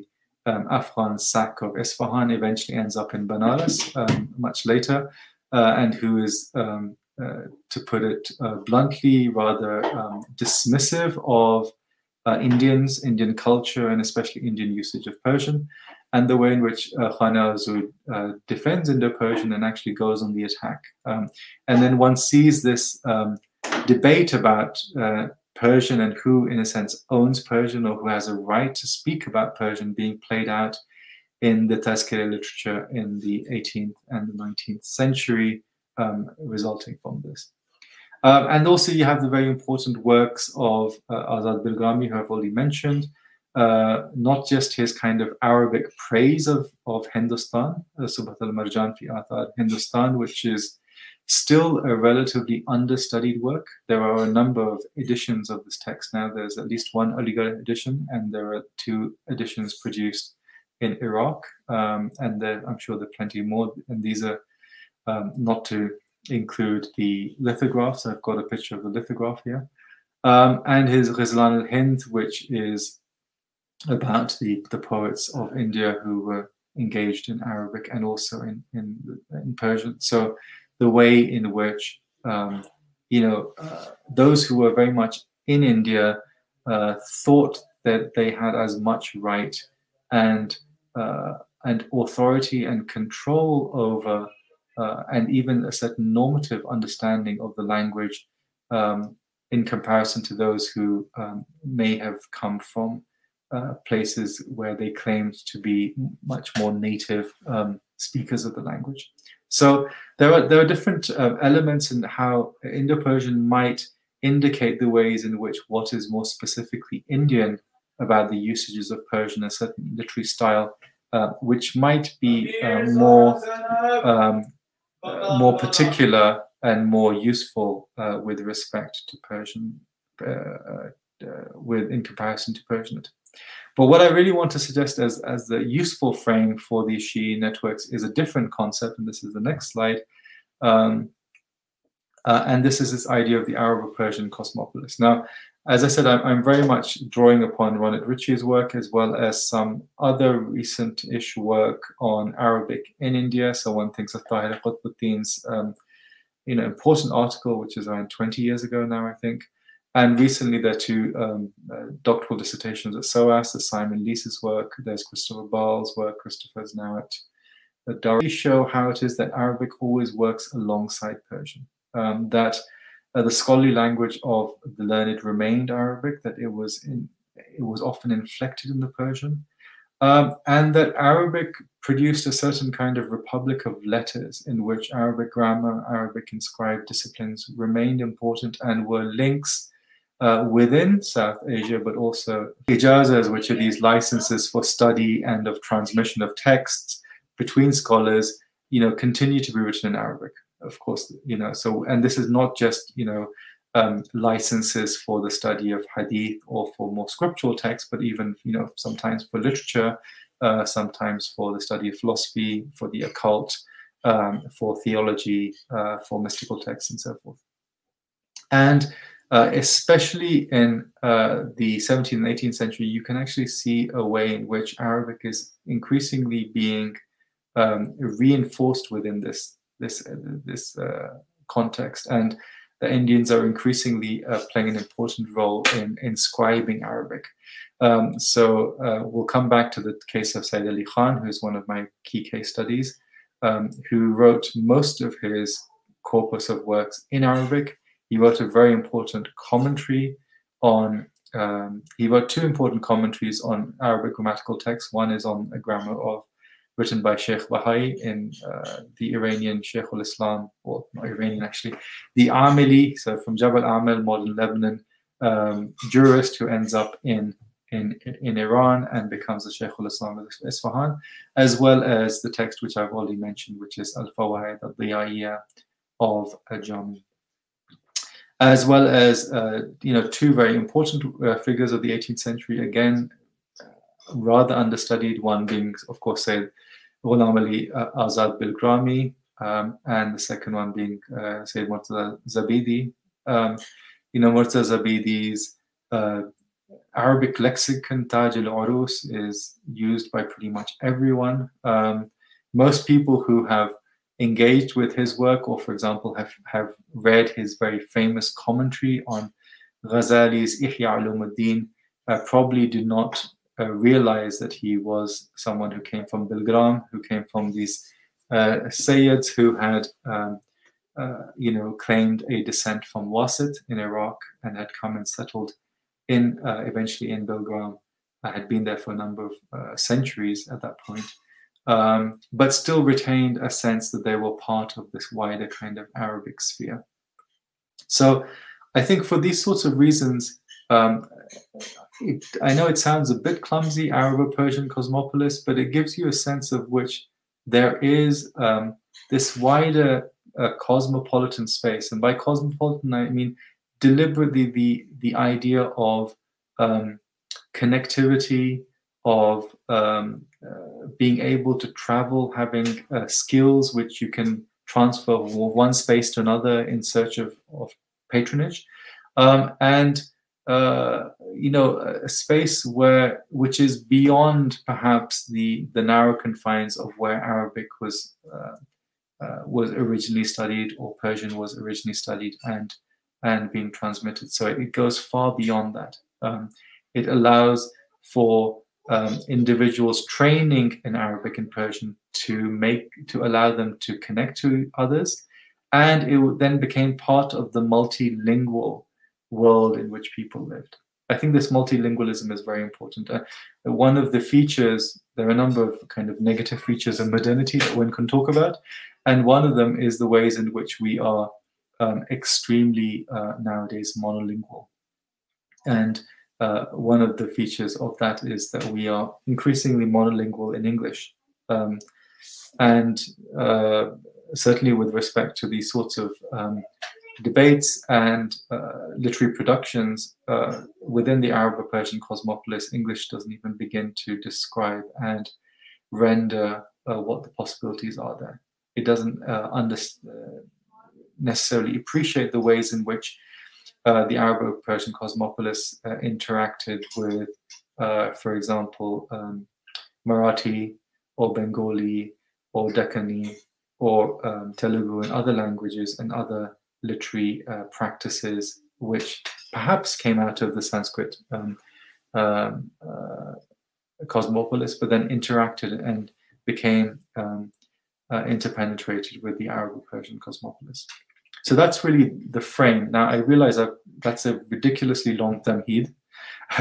um, Afghan sack of Isfahan, eventually ends up in Banaras um, much later, uh, and who is, um, uh, to put it uh, bluntly, rather um, dismissive of uh, Indians, Indian culture, and especially Indian usage of Persian, and the way in which uh, Khan uh, defends Indo-Persian and actually goes on the attack. Um, and then one sees this debate about Persian and who, in a sense, owns Persian or who has a right to speak about Persian being played out in the Tazkere literature in the 18th and the 19th century, um, resulting from this. Um, and also, you have the very important works of uh, Azad Bilgrami, who I've already mentioned, uh, not just his kind of Arabic praise of, of Hindustan, uh, Subhat al Marjan fi Athar Hindustan, which is still a relatively understudied work. There are a number of editions of this text now. There's at least one Aligarh edition, and there are two editions produced in Iraq, um, and there, I'm sure there are plenty more. And these are um, not to include the lithographs. I've got a picture of the lithograph here, um, and his Ghazlan al-Hind, which is about the, the poets of India who were engaged in Arabic and also in, in, in Persian. So the way in which um, you know uh, those who were very much in India uh, thought that they had as much right and uh, and authority and control over uh, and even a certain normative understanding of the language um, in comparison to those who um, may have come from uh, places where they claimed to be much more native um, speakers of the language. So there are there are different uh, elements in how Indo-Persian might indicate the ways in which what is more specifically Indian about the usages of Persian, a certain literary style, uh, which might be uh, more um, more particular and more useful uh, with respect to Persian, uh, with in comparison to Persianate. But what I really want to suggest as, as the useful frame for these Shi'i networks is a different concept, and this is the next slide. Um, uh, and this is this idea of the Arabo-Persian cosmopolis. Now, as I said, I'm, I'm, very much drawing upon Ronit Ricci's work as well as some other recent-ish work on Arabic in India. So one thinks of Tahera Qutbuddin's um, you know, important article, which is around 20 years ago now, I think. And recently there are two um, uh, doctoral dissertations at SOAS, the Simon Leese's work. There's Christopher Bahl's work. Christopher's now at, at Durham. show how it is that Arabic always works alongside Persian. Um, that uh, the scholarly language of the learned remained Arabic, that it was in, it was often inflected in the Persian, um, and that Arabic produced a certain kind of republic of letters in which Arabic grammar, Arabic inscribed disciplines remained important and were links uh, within South Asia, but also ijazas, which are these licenses for study and of transmission of texts between scholars, you know, continue to be written in Arabic of course, you know, so, and this is not just, you know, um, licenses for the study of hadith or for more scriptural texts, but even, you know, sometimes for literature, uh, sometimes for the study of philosophy, for the occult, um, for theology, uh, for mystical texts, and so forth. And uh, especially in uh, the 17th and 18th century, you can actually see a way in which Arabic is increasingly being um, reinforced within this this uh, this uh, context, and the Indians are increasingly uh, playing an important role in inscribing Arabic. Um, so we'll come back to the case of Said Ali Khan, who is one of my key case studies, um, who wrote most of his corpus of works in Arabic. He wrote a very important commentary on um, he wrote two important commentaries on Arabic grammatical texts. One is on a grammar of written by Sheikh Bahai in uh, the Iranian Sheikh al-Islam, or not Iranian actually, the Amili, so from Jabal Amel, modern Lebanon, um, jurist who ends up in, in, in Iran and becomes the Sheikh al-Islam of Isfahan, as well as the text which I've already mentioned, which is Al-Fawaid al-Diyaiya of Ajami as well as uh, you know two very important uh, figures of the 18th century again rather understudied, one being, of course, Sayyid Ghulam Ali uh, Azad Bilgrami, um, and the second one being uh, Sayyid Murtaza Zabidi. Um, you know, Murtaza Zabidi's uh, Arabic lexicon Taj al-Arus is used by pretty much everyone. Um, most people who have engaged with his work, or for example, have, have read his very famous commentary on Ghazali's Ihya Ulumuddin, uh, probably do not uh, realized that he was someone who came from Bilgram, who came from these uh, Sayyids who had, um, uh, you know, claimed a descent from Wasit in Iraq and had come and settled in uh, eventually in Bilgram. I had been there for a number of uh, centuries at that point, um, but still retained a sense that they were part of this wider kind of Arabic sphere. So I think for these sorts of reasons, um, it, I know it sounds a bit clumsy, Arabo-Persian cosmopolis, but it gives you a sense of which there is um, this wider uh, cosmopolitan space. And by cosmopolitan, I mean deliberately the, the idea of um, connectivity, of um, uh, being able to travel, having uh, skills which you can transfer from one space to another in search of, of patronage. Um, and uh, you know, a space where which is beyond perhaps the the narrow confines of where Arabic was uh, uh, was originally studied or Persian was originally studied and and being transmitted. So it goes far beyond that. Um, it allows for um, individuals training in Arabic and Persian to make to allow them to connect to others, and it then became part of the multilingual world in which people lived. I think this multilingualism is very important. Uh, one of the features, there are a number of kind of negative features of modernity that one can talk about, and one of them is the ways in which we are um, extremely uh, nowadays monolingual. And uh, one of the features of that is that we are increasingly monolingual in English. Um, and uh, certainly with respect to these sorts of um, debates and uh, literary productions uh, within the Arab or Persian cosmopolis, English doesn't even begin to describe and render uh, what the possibilities are there. It doesn't uh, necessarily appreciate the ways in which uh, the Arabo-Persian cosmopolis uh, interacted with, uh, for example, um, Marathi or Bengali or Deccani or um, Telugu and other languages and other literary uh, practices which perhaps came out of the Sanskrit um, um uh, cosmopolis, but then interacted and became um, interpenetrated with the Arabo-Persian cosmopolis. So that's really the frame. Now I realize that that's a ridiculously long tamheed. [laughs]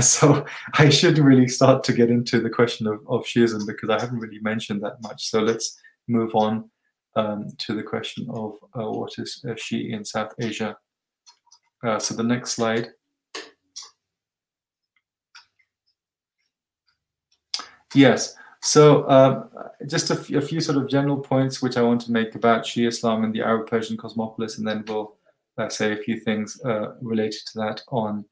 So I should really start to get into the question of, of Shiism because I haven't really mentioned that much. So let's move on um, to the question of uh, what is uh, Shi in South Asia. Uh, so the next slide. Yes, so um, just a, few sort of general points which I want to make about Shia Islam and the Arab-Persian cosmopolis, and then we'll uh, say a few things uh, related to that on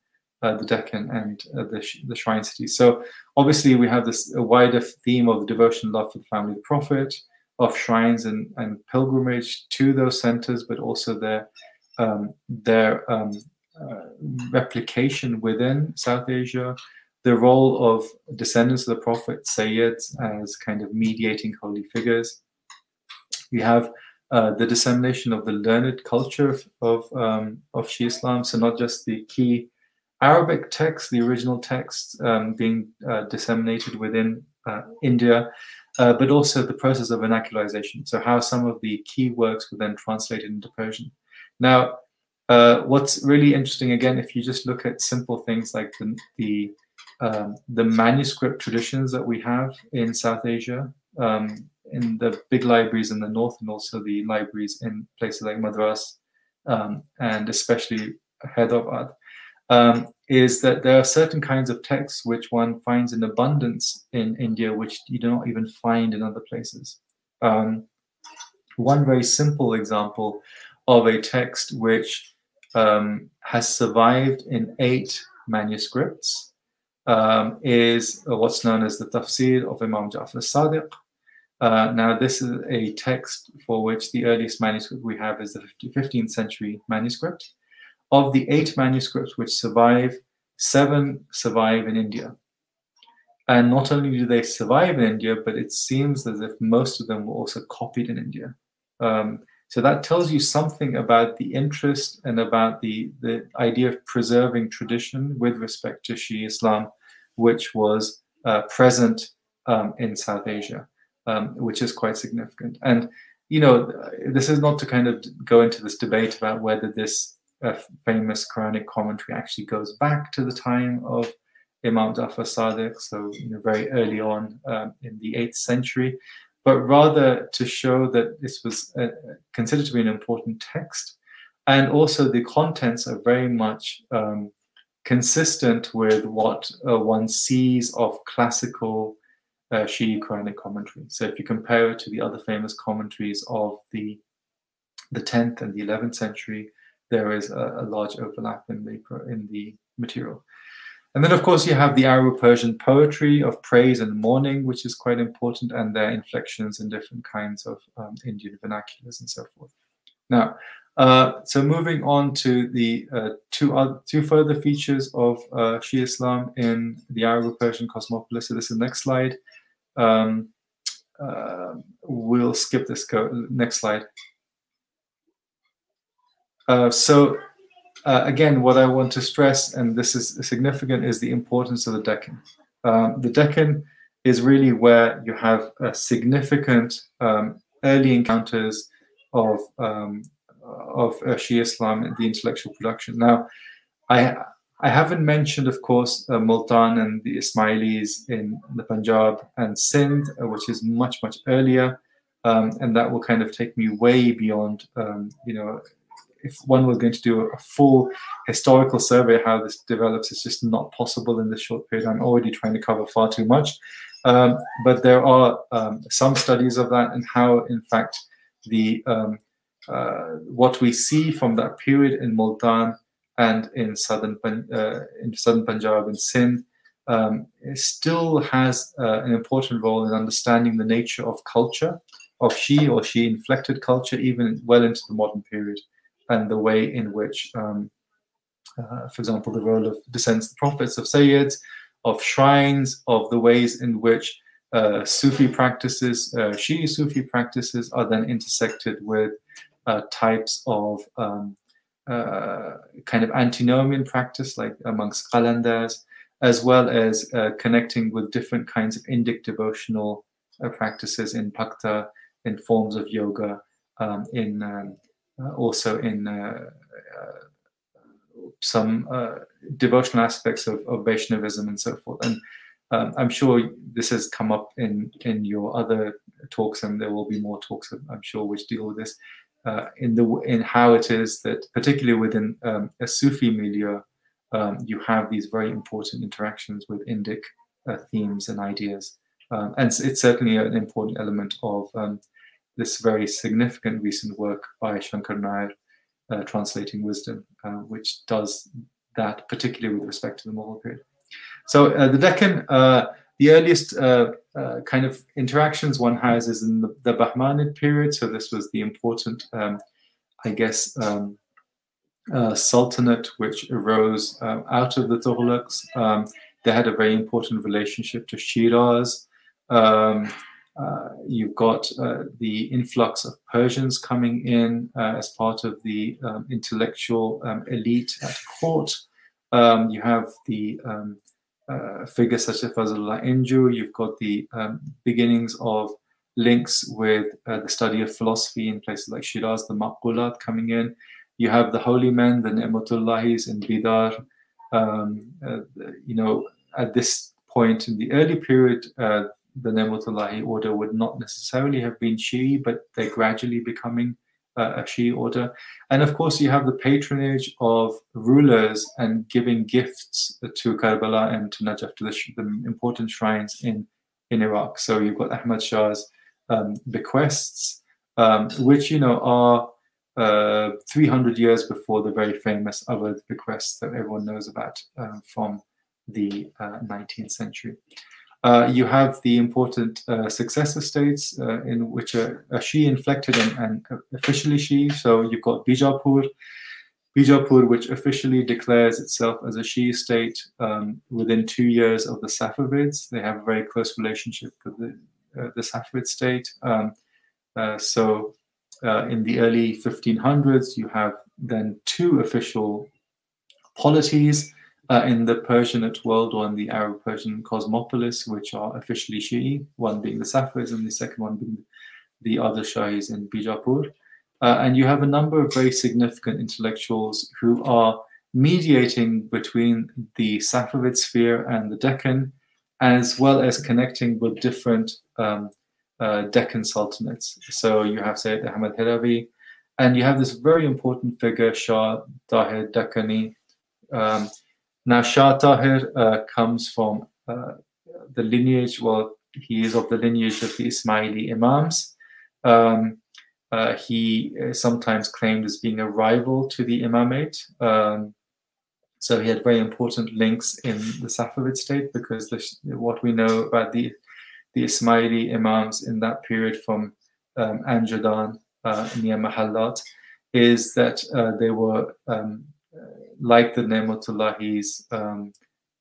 uh, the Deccan and uh, the, sh the shrine cities. So obviously we have this wider theme of the devotion love for the family of Prophet, of shrines and, and pilgrimage to those centers, but also their, um, their um, uh, replication within South Asia, the role of descendants of the Prophet, Sayyids, as kind of mediating holy figures. We have uh, the dissemination of the learned culture of, of, um, of Islam, so not just the key Arabic texts, the original texts um, being uh, disseminated within uh, India, uh, but also the process of vernacularization, so how some of the key works were then translated into Persian. Now, uh, what's really interesting, again, if you just look at simple things like the, the um, the manuscript traditions that we have in South Asia, um, in the big libraries in the north, and also the libraries in places like Madras, um, and especially Hyderabad, um, is that there are certain kinds of texts which one finds in abundance in India, which you do not even find in other places. Um, one very simple example of a text which um, has survived in eight manuscripts um, is what's known as the Tafsir of Imam Ja'far al Sadiq. Uh, now, this is a text for which the earliest manuscript we have is the 15th century manuscript. Of the eight manuscripts which survive, seven survive in India. And not only do they survive in India, but it seems as if most of them were also copied in India. Um, so that tells you something about the interest and about the, the idea of preserving tradition with respect to Shia Islam which was uh, present um, in South Asia, um, which is quite significant. And you know, this is not to kind of go into this debate about whether this uh, famous Quranic commentary actually goes back to the time of Imam Jafar Sadiq, so you know, very early on um, in the 8th century, but rather to show that this was uh, considered to be an important text. And also the contents are very much um, consistent with what uh, one sees of classical uh, Shi'i Quranic commentary. So if you compare it to the other famous commentaries of the the 10th and the 11th century, there is a, a large overlap in the in the material. And then, of course, you have the Arabo-Persian poetry of praise and mourning, which is quite important, and their inflections in different kinds of um, Indian vernaculars and so forth. Now, uh, so moving on to the uh, two other, two further features of uh, Shia Islam in the Arabo-Persian cosmopolis. So this is the next slide. Um, uh, we'll skip this. Next slide. Uh, so uh, again, what I want to stress, and this is significant, is the importance of the Deccan. Um, the Deccan is really where you have significant um, early encounters of um, of uh, Shia Islam and the intellectual production. Now, I I haven't mentioned, of course, uh, Multan and the Ismailis in the Punjab and Sindh, uh, which is much much earlier, um, and that will kind of take me way beyond, um, you know, if one was going to do a full historical survey how this develops, it's just not possible in this short period. I'm already trying to cover far too much. Um, but there are um, some studies of that and how, in fact, the um, uh, what we see from that period in Multan and in southern uh, in southern Punjab and Sindh um, still has uh, an important role in understanding the nature of culture, of she or she inflected culture, even well into the modern period, and the way in which, um, uh, for example, the role of descendants of the prophets, of Sayyids, of shrines, of the ways in which uh, Sufi practices, uh, Sufi practices are then intersected with uh, types of um, uh, kind of antinomian practice, like amongst Qalandars, as well as uh, connecting with different kinds of Indic devotional uh, practices in Bhakta, in forms of yoga, um, in um, also in some devotional aspects of, of Vaishnavism and so forth. And um, I'm sure this has come up in in your other talks, and there will be more talks. I'm sure which deal with this uh, in the in how it is that, particularly within um, a Sufi milieu, um, you have these very important interactions with Indic uh, themes and ideas, um, and it's certainly an important element of um, this very significant recent work by Shankar Nair, uh, translating wisdom, uh, which does that, particularly with respect to the Mughal period. So uh, the Deccan, uh, the earliest uh, uh, kind of interactions one has is in the, the Bahmanid period. So this was the important, um, I guess, um, uh, sultanate which arose um, out of the Tughlaqs. Um, they had a very important relationship to Shiraz. Um, uh, you've got the influx of Persians coming in as part of the intellectual elite at court. you have the uh, figures such as Fazlullah Inju. You've got the um, beginnings of links with uh, the study of philosophy in places like Shiraz, the Maqulat coming in. You have the holy men, the Ni'matullahis in Bidar. Um, uh, you know, at this point in the early period, uh, the Ni'matullahi order would not necessarily have been Shi'i, but they're gradually becoming uh, a Shi'i order. And of course, you have the patronage of rulers and giving gifts to Karbala and to Najaf, to the, the important shrines in, in Iraq. So you've got Ahmad Shah's um, bequests, um, which, you know, are uh, 300 years before the very famous Awadh bequests that everyone knows about uh, from the 19th uh, century. Uh, you have the important uh, successor states uh, in which are, are Shi inflected and, and, officially Shi. So you've got Bijapur, Bijapur, which officially declares itself as a Shi state um, within two years of the Safavids. They have a very close relationship with the, uh, the Safavid state. Um, uh, so uh, in the early 1500s, you have then two official polities uh, in the Persianate world or in the Arab Persian cosmopolis, which are officially Shi'i, one being the Safavids and the second one being the Adil Shahis in Bijapur. Uh, and you have a number of very significant intellectuals who are mediating between the Safavid sphere and the Deccan, as well as connecting with different um, uh, Deccan sultanates. So you have Sayyid Ahmad Hiravi, and you have this very important figure, Shah Tahir Deccani, um, now, Shah Tahir uh, comes from uh, the lineage, well, he is of the lineage of the Ismaili Imams. Um, uh, he is sometimes claimed as being a rival to the Imamate. Um, so he had very important links in the Safavid state because the, what we know about the the Ismaili Imams in that period from um, Anjudan uh, near Mahallat is that uh, they were um, like the Ni'matullahis um,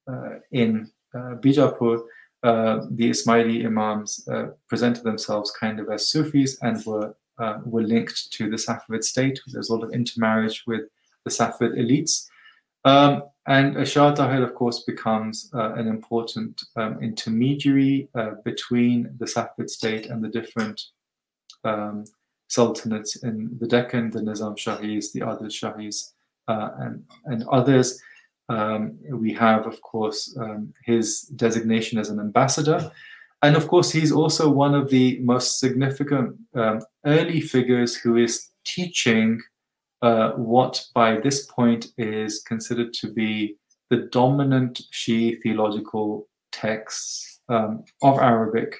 uh, in uh, Bijapur, uh, the Ismaili Imams uh, presented themselves kind of as Sufis and were uh, were linked to the Safavid state. There's a lot of intermarriage with the Safavid elites. Um, and Shah Tahir, of course, becomes uh, an important um, intermediary between the Safavid state and the different um, sultanates in the Deccan, the Nizam Shahis, the Adil Shahis, uh, and, and others. Um, we have, of course, um, his designation as an ambassador. And of course, he's also one of the most significant um, early figures who is teaching uh, what by this point is considered to be the dominant Shi'i theological texts um, of Arabic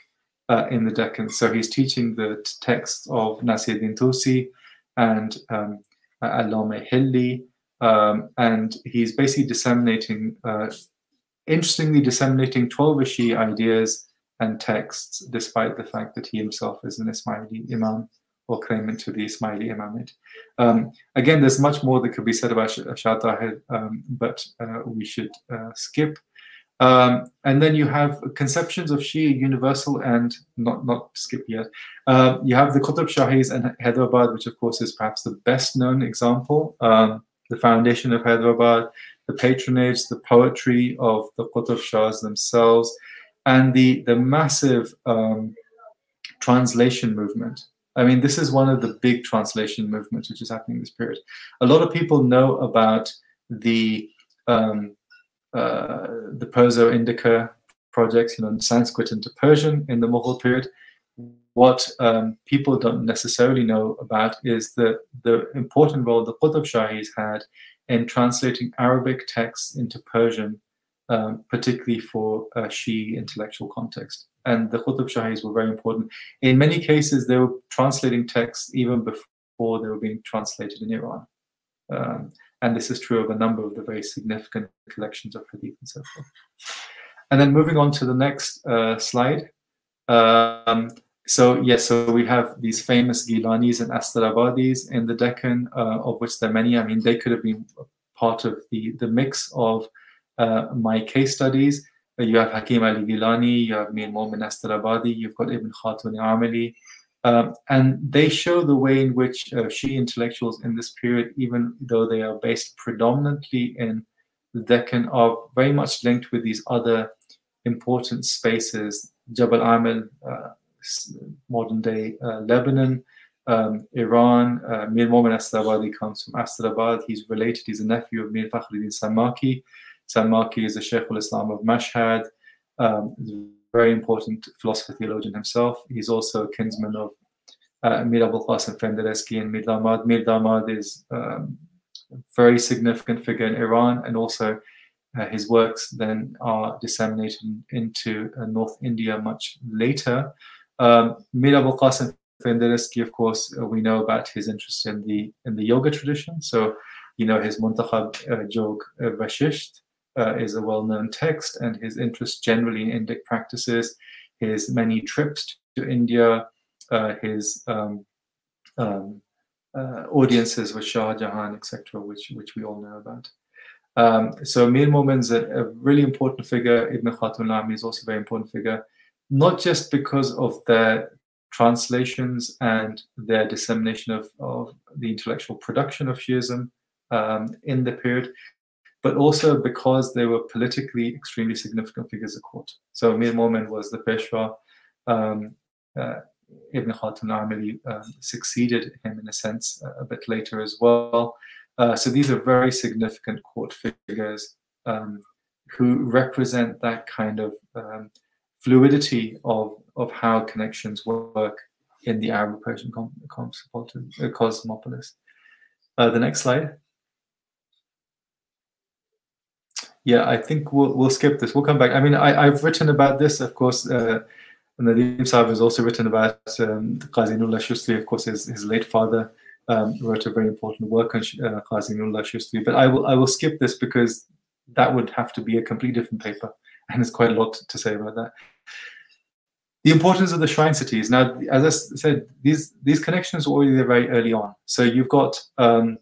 uh, in the Deccan. So he's teaching the texts of Nasiruddin Tusi and um, Allama Hilli, um, and he's basically disseminating, uh, interestingly disseminating 12 Shi'i ideas and texts, despite the fact that he himself is an Ismaili Imam or claimant to the Ismaili Imamate. Um, again, there's much more that could be said about Shah Tahir, um, but uh, we should uh, skip. Um, and then you have conceptions of Shia universal and not not skip yet. Uh, you have the Qutb Shahis and Hyderabad, which of course is perhaps the best known example. Um, the foundation of Hyderabad, the patronage, the poetry of the Qutb Shahs themselves, and the the massive um, translation movement. I mean, this is one of the big translation movements which is happening in this period. A lot of people know about the um, uh, the Perso-Indica projects, you know, Sanskrit into Persian in the Mughal period. What um, people don't necessarily know about is the, the important role the Qutb Shahis had in translating Arabic texts into Persian, um, particularly for a Shi'i intellectual context. And the Qutb Shahis were very important. In many cases, they were translating texts even before they were being translated in Iran. Um, and this is true of a number of the very significant collections of hadith and so forth. And then moving on to the next uh, slide. Um, so yes, so we have these famous Gilanis and Astarabadis in the Deccan, uh, of which there are many. I mean, they could have been part of the, the mix of uh, my case studies. You have Hakim Ali Gilani, you have Mir Momin Astarabadi, you've got Ibn Khatun Amili, um, and they show the way in which uh, intellectuals in this period, even though they are based predominantly in the Deccan, are very much linked with these other important spaces. Jabal Amil, uh, modern day uh, Lebanon, um, Iran. Uh, Mir Momin Astarabadi comes from Astrabad. He's related, he's a nephew of Mir Fakhruddin Sammaki. Sammaki is a Sheikh al-Islam of Mashhad. Um, very important philosopher theologian himself. He's also a kinsman of uh, Mir Abul Qasim Fendereski and Mir Damad. Mir Damad is um, a very significant figure in Iran, and also uh, his works then are disseminated into uh, North India much later. Um, Mir Abul Qasim Fendereski, of course, uh, we know about his interest in the in the yoga tradition. So, you know, his Muntakhab uh, Jog uh, Vashisht, is a well-known text, and his interest generally in Indic practices, his many trips to India, uh, his um, um, uh, audiences with Shah Jahan, etc., which which we all know about. Um, so Mir Momin's a, a, really important figure. Ibn Khatun Lami is also a very important figure, not just because of their translations and their dissemination of, of the intellectual production of Shiism um, in the period, but also because they were politically extremely significant figures at court. So Mir Momin was the Peshwa. Um, uh, Ibn Khatun Amili um, succeeded him in a sense uh, a bit later as well. Uh, so these are very significant court figures um, who represent that kind of um, fluidity of, of how connections work in the Arab-Persian uh, cosmopolis. Uh, the next slide. Yeah, I think we'll we'll skip this. We'll come back. I mean, I, I've written about this, of course. Uh, Nadim Saab has also written about um, Qazi Nurullah Shustri. Of course, his, his late father um, wrote a very important work on uh, Qazi Nurullah Shustri. But I will I will skip this because that would have to be a completely different paper, and there's quite a lot to say about that. The importance of the shrine cities. Now, as I said, these these connections were already there very early on. So you've got, um,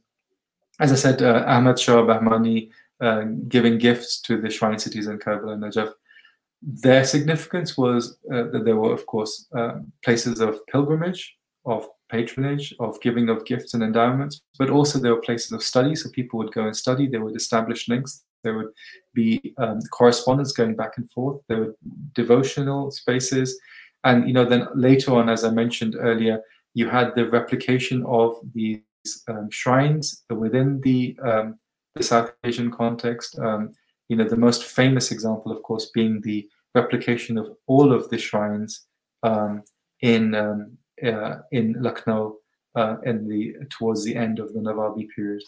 as I said, uh, Ahmad Shah Bahmani uh, giving gifts to the shrine cities in Karbala and Najaf. Their significance was uh, that there were, of course, uh, places of pilgrimage, of patronage, of giving of gifts and endowments, but also there were places of study. So people would go and study. They would establish links. There would be um, correspondence going back and forth. There were devotional spaces. And, you know, then later on, as I mentioned earlier, you had the replication of these um, shrines within the um, the South Asian context. Um, you know, the most famous example, of course, being the replication of all of the shrines um, in um, uh, in Lucknow uh, in the towards the end of the Nawabi period.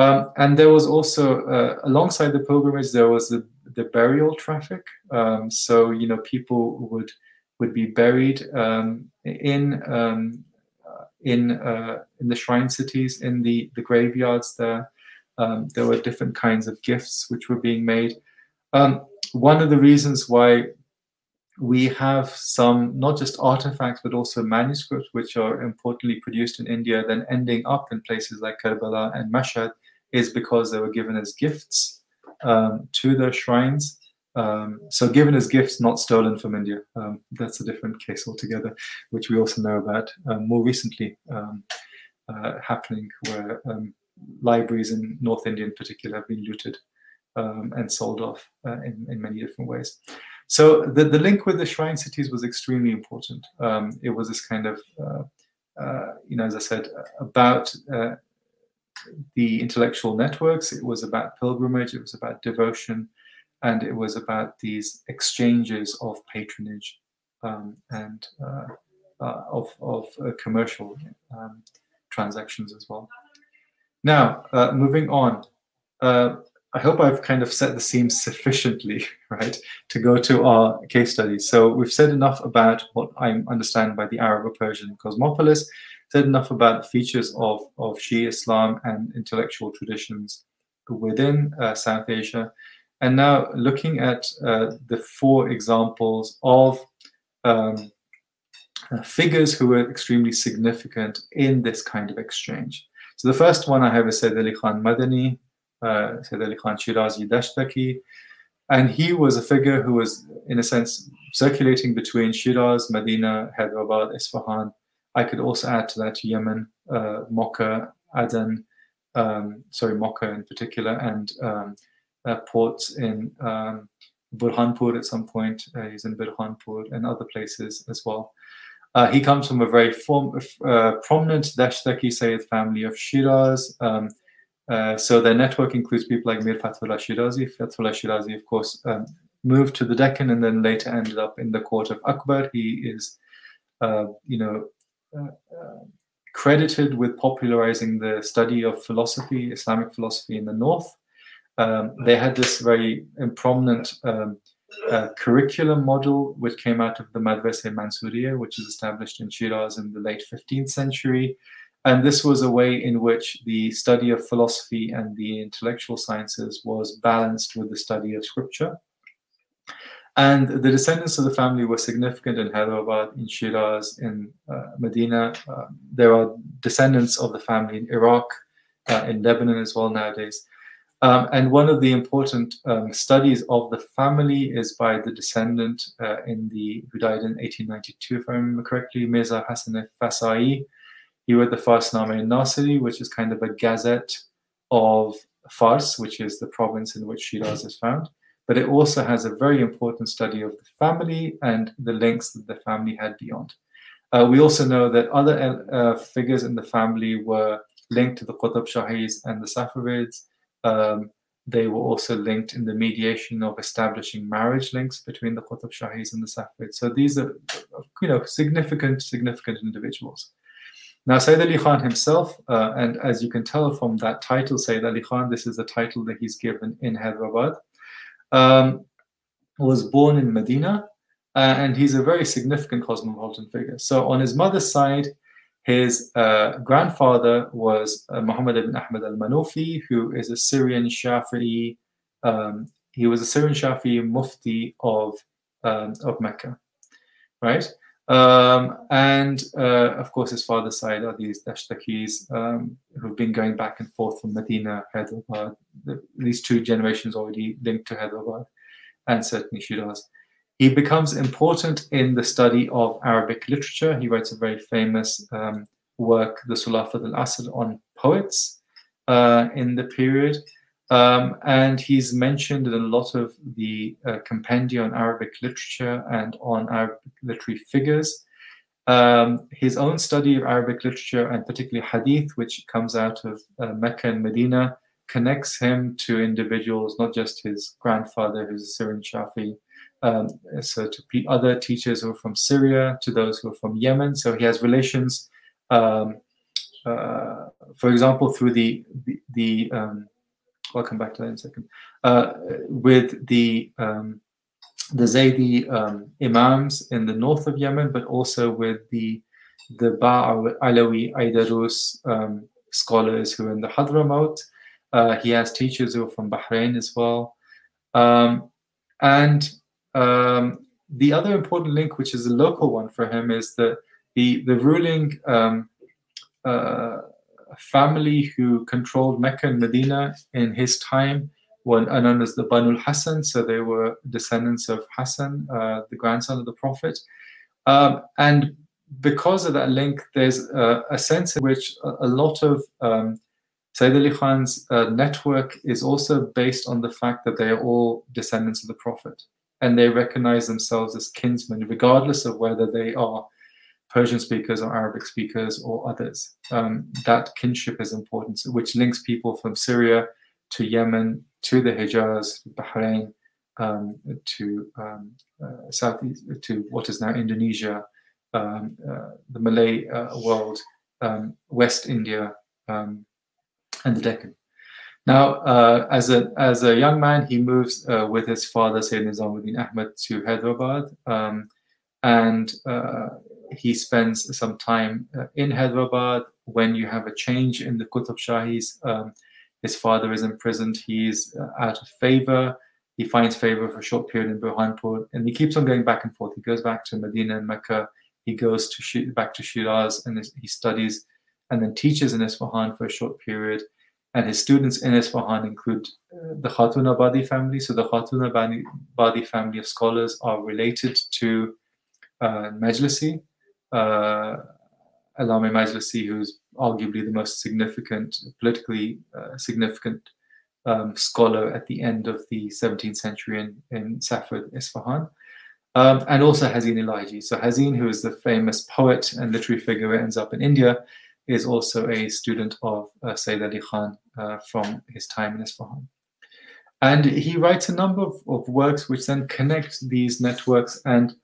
Um, and there was also, uh, alongside the pilgrimage, there was the, the burial traffic. Um, so, you know, people would would be buried um, in um, in uh, in the shrine cities, in the the graveyards there. Um, there were different kinds of gifts which were being made. Um, one of the reasons why we have some not just artifacts but also manuscripts which are importantly produced in India, then ending up in places like Karbala and Mashhad, is because they were given as gifts um, to the shrines. Um, so given as gifts, not stolen from India. Um, that's a different case altogether, which we also know about um, more recently um, uh, happening, where um, libraries in North India in particular have been looted and sold off uh, in, in many different ways. So the, the link with the shrine cities was extremely important. It was this kind of, uh, uh, you know, as I said, about uh, the intellectual networks. It was about pilgrimage. It was about devotion, and it was about these exchanges of patronage um, and uh, uh, of of uh, commercial um, transactions as well. Now, moving on. I hope I've kind of set the scene sufficiently, [laughs] right, to go to our case study. So we've said enough about what I understand by the Arabo-Persian cosmopolis, said enough about the features of, of Shia Islam and intellectual traditions within uh, South Asia. And now looking at uh, the four examples of um, uh, figures who were extremely significant in this kind of exchange. So the first one I have is Sayyid Ali Khan Madani, uh, Sayyid Ali Khan Shirazi Dashtaki. And he was a figure who was, in a sense, circulating between Shiraz, Medina, Hyderabad, Isfahan. I could also add to that Yemen, uh, Mocha, Aden, um, sorry, Mocha in particular, and um, uh, ports in um, Burhanpur at some point. Uh, he's in Burhanpur and other places as well. Uh, he comes from a very form, uh, prominent Dashtaki Sayyid family of Shiraz. Um, uh, so their network includes people like Mir Fathullah Shirazi. Fathullah Shirazi, of course, um, moved to the Deccan and then later ended up in the court of Akbar. He is, uh, you know, uh, uh, credited with popularizing the study of philosophy, Islamic philosophy in the north. Um, they had this very prominent um, uh, curriculum model which came out of the Madrasa Mansuriya, which was established in Shiraz in the late 15th century. And this was a way in which the study of philosophy and the intellectual sciences was balanced with the study of scripture. And the descendants of the family were significant in Hyderabad, in Shiraz, in uh, Medina. Uh, there are descendants of the family in Iraq, uh, in Lebanon as well nowadays. Um, and one of the important um, studies of the family is by the descendant uh, in the who died in 1892, if I remember correctly, Mirza Hassan Fasai, he wrote the Farsnama Nasiri, which is kind of a gazette of Fars, which is the province in which Shiraz is found. But it also has a very important study of the family and the links that the family had beyond. Uh, we also know that other uh, figures in the family were linked to the Qutb Shahis and the Safavids. Um, they were also linked in the mediation of establishing marriage links between the Qutb Shahis and the Safavids. So these are, you know, significant, significant individuals. Now, Sayyid Ali Khan himself, uh, and as you can tell from that title, Sayyid Ali Khan, this is the title that he's given in Hyderabad, um, was born in Medina, uh, and he's a very significant cosmopolitan figure. So, on his mother's side, his uh, grandfather was uh, Muhammad ibn Ahmad al Manufi, who is a Syrian Shafi'i. Um, he was a Syrian Shafi'i Mufti of um, of Mecca, right? Um, and uh, of course, his father's side are these Dashtakis um, who've been going back and forth from Medina, Hyderabad. The, these two generations already linked to Hyderabad and certainly Shiraz. He becomes important in the study of Arabic literature. He writes a very famous um, work, the Sulafat al Asr, on poets uh, in the period. Um, and he's mentioned in a lot of the uh, on Arabic literature and on Arabic literary figures. Um, his own study of Arabic literature and particularly Hadith, which comes out of uh, Mecca and Medina, connects him to individuals, not just his grandfather, who's a Syrian Shafi, um, so to other teachers who are from Syria, to those who are from Yemen. So he has relations um, uh, for example, through the the, the um, I'll come back to that in a second. Uh, with the um, the Zaydi um, imams in the north of Yemen, but also with the the Ba'alawi Aidarus um, scholars who are in the Hadramaut. Uh, he has teachers who are from Bahrain as well. Um, and um, the other important link, which is a local one for him, is that the, the ruling um, uh, family who controlled Mecca and Medina in his time were known as the Banu Hassan, so they were descendants of Hassan, uh, the grandson of the Prophet. Um, and because of that link, there's a, a sense in which a, a lot of um, Sayyid Ali Khan's uh, network is also based on the fact that they are all descendants of the Prophet and they recognize themselves as kinsmen, regardless of whether they are Persian speakers or Arabic speakers or others. Um, that kinship is important, which links people from Syria to Yemen to the Hijaz, Bahrain, um, to um, uh, Southeast, to what is now Indonesia, um, uh, the Malay uh, world, um, West India, um, and the Deccan. Now, uh, as a as a young man, he moves uh, with his father, Sayyid Nizamuddin Ahmad, to Hyderabad, um, and uh, he spends some time uh, in Hyderabad. When you have a change in the Qutb Shahis, um, his father is imprisoned. He's out of favor. He finds favor for a short period in Burhanpur, and he keeps on going back and forth. He goes back to Medina and Mecca he goes to back to Shiraz and he studies and then teaches in Isfahan for a short period. And his students in Isfahan include uh, the Khatun Abadi family. So the Khatun Abadi family of scholars are related to uh, Majlisi, uh, Alame Majlisi, who's arguably the most significant, politically uh, significant um, scholar at the end of the 17th century in, in Safavid, Isfahan. Um, and also Hazin Lahiji. So Hazin, who is the famous poet and literary figure who ends up in India, is also a student of uh, Sayyid Ali Khan uh, from his time in Isfahan. And he writes a number of, of works which then connect these networks and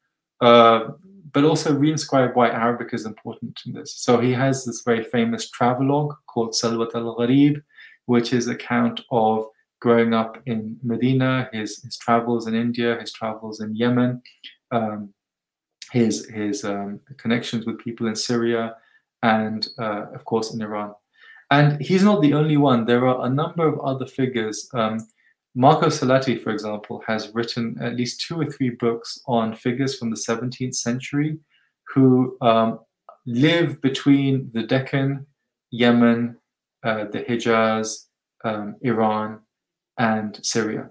uh, but also reinscribe why Arabic is important in this. So he has this very famous travelogue called Salwat al-Gharib, which is account of growing up in Medina, his, his travels in India, his travels in Yemen, um, his, his um, connections with people in Syria, and uh, of course in Iran. And he's not the only one. There are a number of other figures. Um, Marco Salati, for example, has written at least two or three books on figures from the 17th century who um, live between the Deccan, Yemen, uh, the Hijaz, um, Iran, and Syria.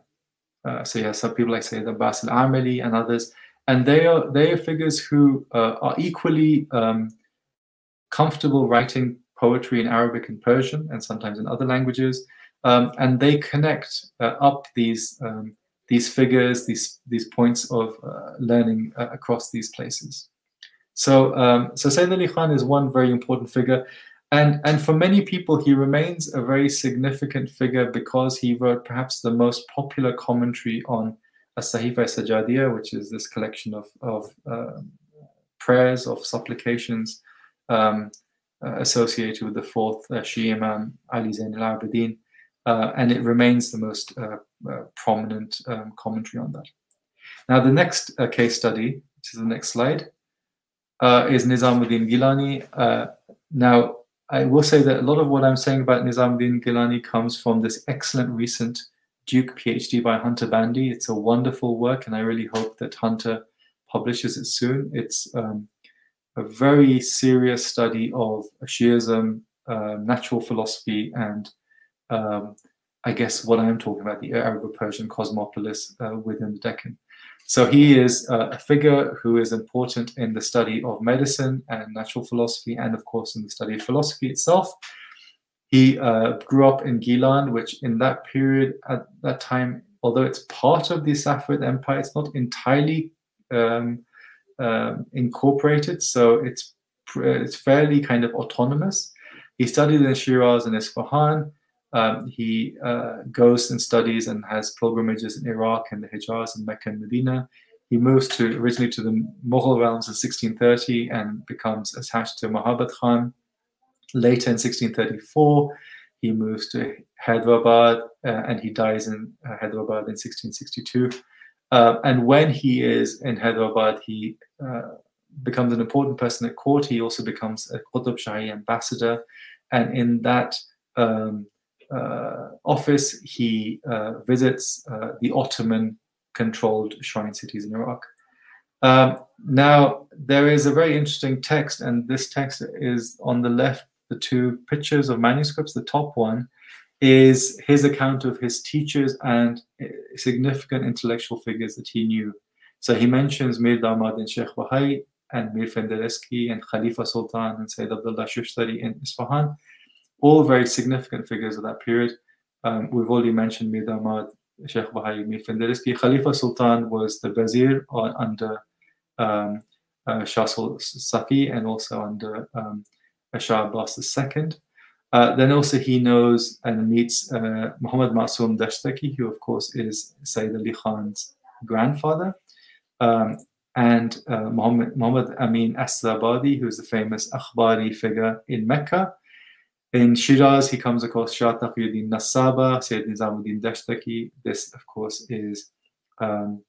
Uh, so yeah, some people like say the al-Amali and others, and they are they are figures who uh, are equally um, comfortable writing poetry in Arabic and Persian, and sometimes in other languages, um, and they connect uh, up these um, these figures, these these points of uh, learning uh, across these places. So um, so Sayyid Ali Khan is one very important figure. And, and for many people, he remains a very significant figure because he wrote perhaps the most popular commentary on As-Sahifa Sajadiya, which is this collection of, of uh, prayers, of supplications um, uh, associated with the fourth uh, Imam, Ali Zain al-Abidin. Uh, and it remains the most uh, uh, prominent um, commentary on that. Now, the next uh, case study, which is the next slide, is Nizamuddin Gilani. now, I will say that a lot of what I'm saying about Nizamuddin Gilani comes from this excellent recent Duke PhD by Hunter Bandy. It's a wonderful work, and I really hope that Hunter publishes it soon. It's um, a very serious study of Shiism, uh, natural philosophy, and um, I guess what I'm talking about, the Arabo-Persian cosmopolis uh, within the Deccan. So he is uh, a figure who is important in the study of medicine and natural philosophy, and of course in the study of philosophy itself. He uh, grew up in Gilan, which in that period, at that time, although it's part of the Safavid Empire, it's not entirely um, um, incorporated. So it's it's fairly kind of autonomous. He studied in Shiraz and Isfahan. Um, he uh, goes and studies and has pilgrimages in Iraq and the Hijaz and Mecca and Medina. He moves to originally to the Mughal realms in 1630 and becomes attached to Mahabat Khan Later in 1634, he moves to Hyderabad uh, and he dies in uh, Hyderabad in 1662. Uh, and when he is in Hyderabad, he uh, becomes an important person at court. He also becomes a Qutb Shahi ambassador. And in that um, office, he uh, visits the Ottoman controlled shrine cities in Iraq. Um, now, there is a very interesting text, and this text is on the left, the two pictures of manuscripts. The top one is his account of his teachers and significant intellectual figures that he knew. So he mentions Mir Damad and Sheikh Bahai and Mir Fendereski and Khalifa Sultan and Sayyid Abdullah Shushtari in Isfahan, all very significant figures of that period. Um, we've already mentioned Mir Damad, Sheikh Bahai, Mir Fendereski. Khalifa Sultan was the vizier under um, uh, Shah Safi and also under um, Shah Abbas II. Uh, then also he knows and meets uh, Muhammad Masoom Dashtaki, who of course is Sayyid Ali Khan's grandfather, um, and uh, Muhammad, Muhammad Amin Astarabadi, who is the famous Akhbari figure in Mecca. In Shiraz, he comes across Shah Taqiyuddin Nasaba, Sayyid Nizamuddin Dashtaki. This, of course, is um,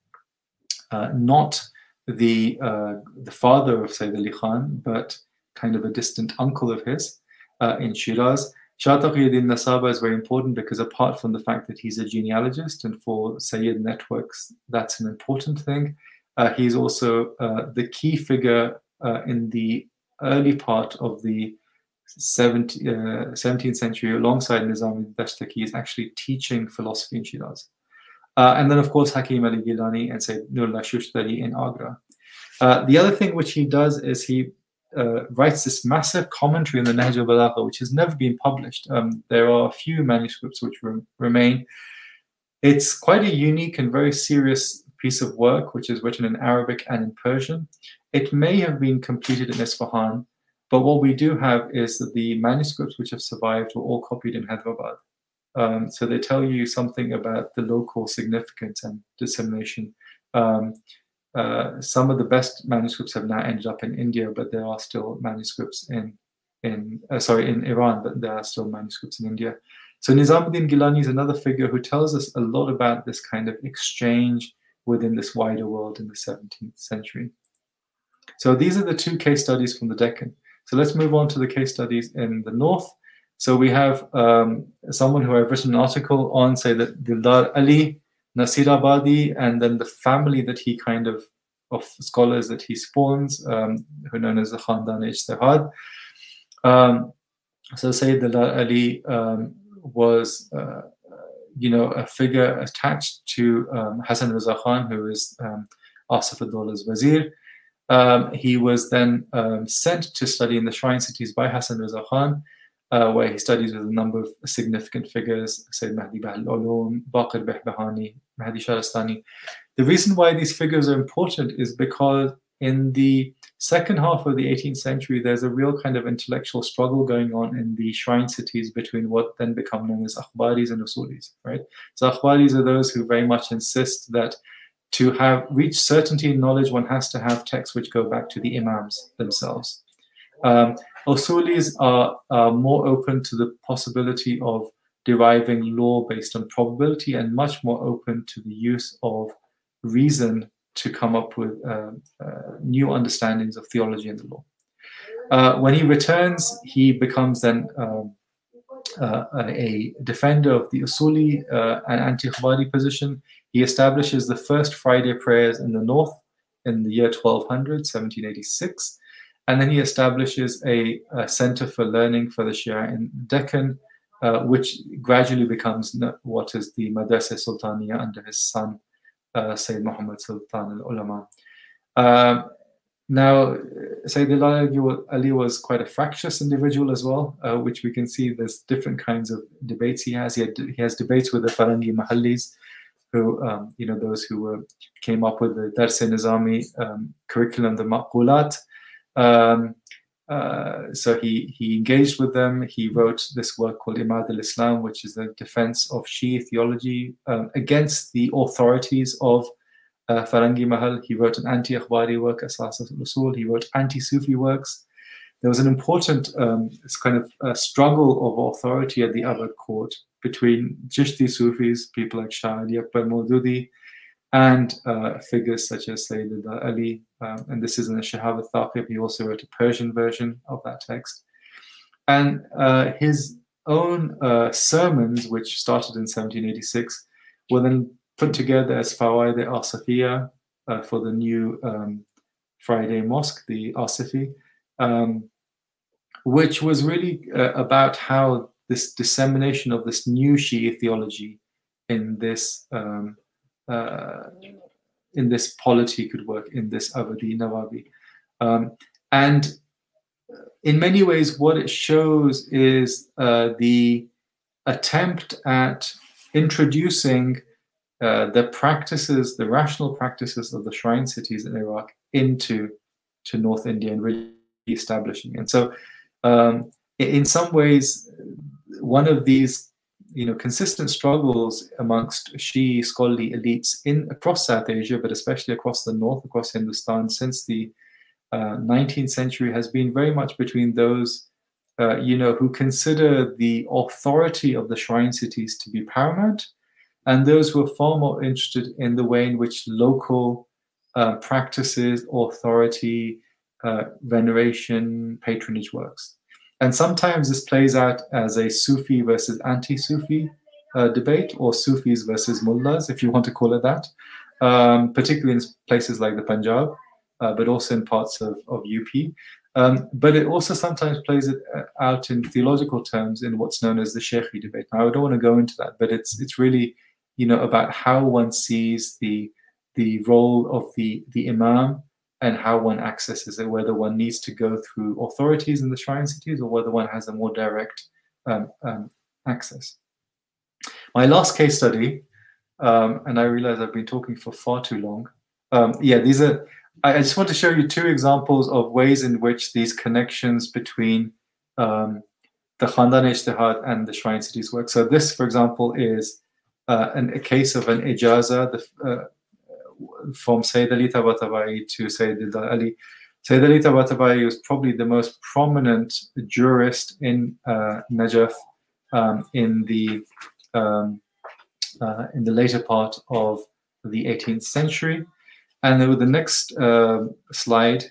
uh, not the uh, the father of Sayyid Ali Khan, but kind of a distant uncle of his uh, in Shiraz. Shah Taqiyuddin Nasaba is very important because apart from the fact that he's a genealogist and for Sayyid networks, that's an important thing, uh, he's also uh, the key figure uh, in the early part of the 17th, 17th uh, century alongside Nizam Dashtaki is actually teaching philosophy in Shiraz. Uh, and then, of course, Hakim Ali Gilani and Sayyid Nurullah Shushtari in Agra. Uh, the other thing which he does is he uh, writes this massive commentary on the Nahj al-Balagha, which has never been published. Um, there are a few manuscripts which re remain. It's quite a unique and very serious piece of work, which is written in Arabic and in Persian. It may have been completed in Isfahan, but what we do have is that the manuscripts which have survived were all copied in Hyderabad. Um, so they tell you something about the local significance and dissemination. Um, uh, some of the best manuscripts have now ended up in India, but there are still manuscripts in in uh, sorry in Iran, but there are still manuscripts in India. So Nizamuddin Gilani is another figure who tells us a lot about this kind of exchange within this wider world in the 17th century. So these are the two case studies from the Deccan. So let's move on to the case studies in the north. So we have um, someone who I've written an article on, Sayyid Dildar Ali Nasirabadi, and then the family that he kind of of scholars that he spawns, um, who are known as the Khandan Ijtihad. Um, so Sayyid Dildar Ali um, was, uh, you know, a figure attached to um, Hassan Raza Khan, who is um, Asif ad-Dawla's Wazir. Um, he was then um, sent to study in the shrine cities by Hassan Raza Khan, uh, where he studies with a number of significant figures, Sayyid Mahdi Bahl Ulum, Baqir Behbahani, Mahdi Shahristani. The reason why these figures are important is because in the second half of the 18th century, there's a real kind of intellectual struggle going on in the shrine cities between what then become known as akhbaris and usulis, right? So akhbaris are those who very much insist that to have reach certainty in knowledge, one has to have texts which go back to the imams themselves. Um, Usulis are, are more open to the possibility of deriving law based on probability and much more open to the use of reason to come up with uh, uh, new understandings of theology and the law. Uh, when he returns, he becomes then um, uh, a defender of the Usuli uh, and anti-Akhbari position. He establishes the first Friday prayers in the north in the year 1200, 1786. And then he establishes a, a center for learning for the Shia in Deccan, uh, which gradually becomes what is the Madrasa Sultaniya under his son, uh, Sayyid Muhammad Sultan al-Ulama. Um, now, Sayyid Ali was quite a fractious individual as well, uh, which we can see there's different kinds of debates he has. He, had, he has debates with the Farangi Mahallis, who, um, you know, those who came up with the Dars Nizami um, curriculum, the Maqulat, um, uh, so he, he engaged with them. He wrote this work called Imad al-Islam, which is the defense of Shia theology um, against the authorities of uh, Farangi Mahal. He wrote an anti-Akhbari work, Asas al-Usul. He wrote anti-Sufi works. There was an important um, kind of struggle of authority at the Awadh court between Chishti Sufis, people like Shah Ali Akbar Maududi, and uh, figures such as Sayyid Ali. Um, and this is in the Shihab al-Thaqib. He also wrote a Persian version of that text. And uh, his own uh, sermons, which started in 1786, were then put together as Fawaid al-Safiya uh, for the new um, Friday Mosque, the Asifi, um, which was really uh, about how this dissemination of this new Shia theology in this um, uh, in this polity could work in this Awadhi Nawabi. Um, and in many ways, what it shows is uh, the attempt at introducing uh, the practices, the rational practices of the shrine cities in Iraq into to North India and really establishing. And so, um, in some ways, one of these you know consistent struggles amongst Shi scholarly elites in across South Asia, but especially across the north, across Hindustan, since the uh, 19th century, has been very much between those uh, you know who consider the authority of the shrine cities to be paramount, and those who are far more interested in the way in which local uh, practices, authority, uh, veneration, patronage works. And sometimes this plays out as a Sufi versus anti-Sufi uh, debate, or Sufis versus mullahs, if you want to call it that, um, particularly in places like the Punjab, uh, but also in parts of, of UP. Um, but it also sometimes plays it uh, out in theological terms in what's known as the Sheikhi debate. Now, I don't want to go into that, but it's it's really, you know, about how one sees the the role of the the imam and how one accesses it, whether one needs to go through authorities in the shrine cities or whether one has a more direct um, um, access. My last case study, um, and I realize I've been talking for far too long. Um, yeah, these are, I, just want to show you two examples of ways in which these connections between um, the Khandan Ijtihad and the shrine cities work. So this, for example, is uh, an, a case of an ijaza, the, uh, from Sayyid Ali Tabatabai to Sayyid Ali. Sayyid Ali Tabatabai was probably the most prominent jurist in uh, Najaf um, in the um, uh, in the later part of the 18th century. And then with the next uh, slide,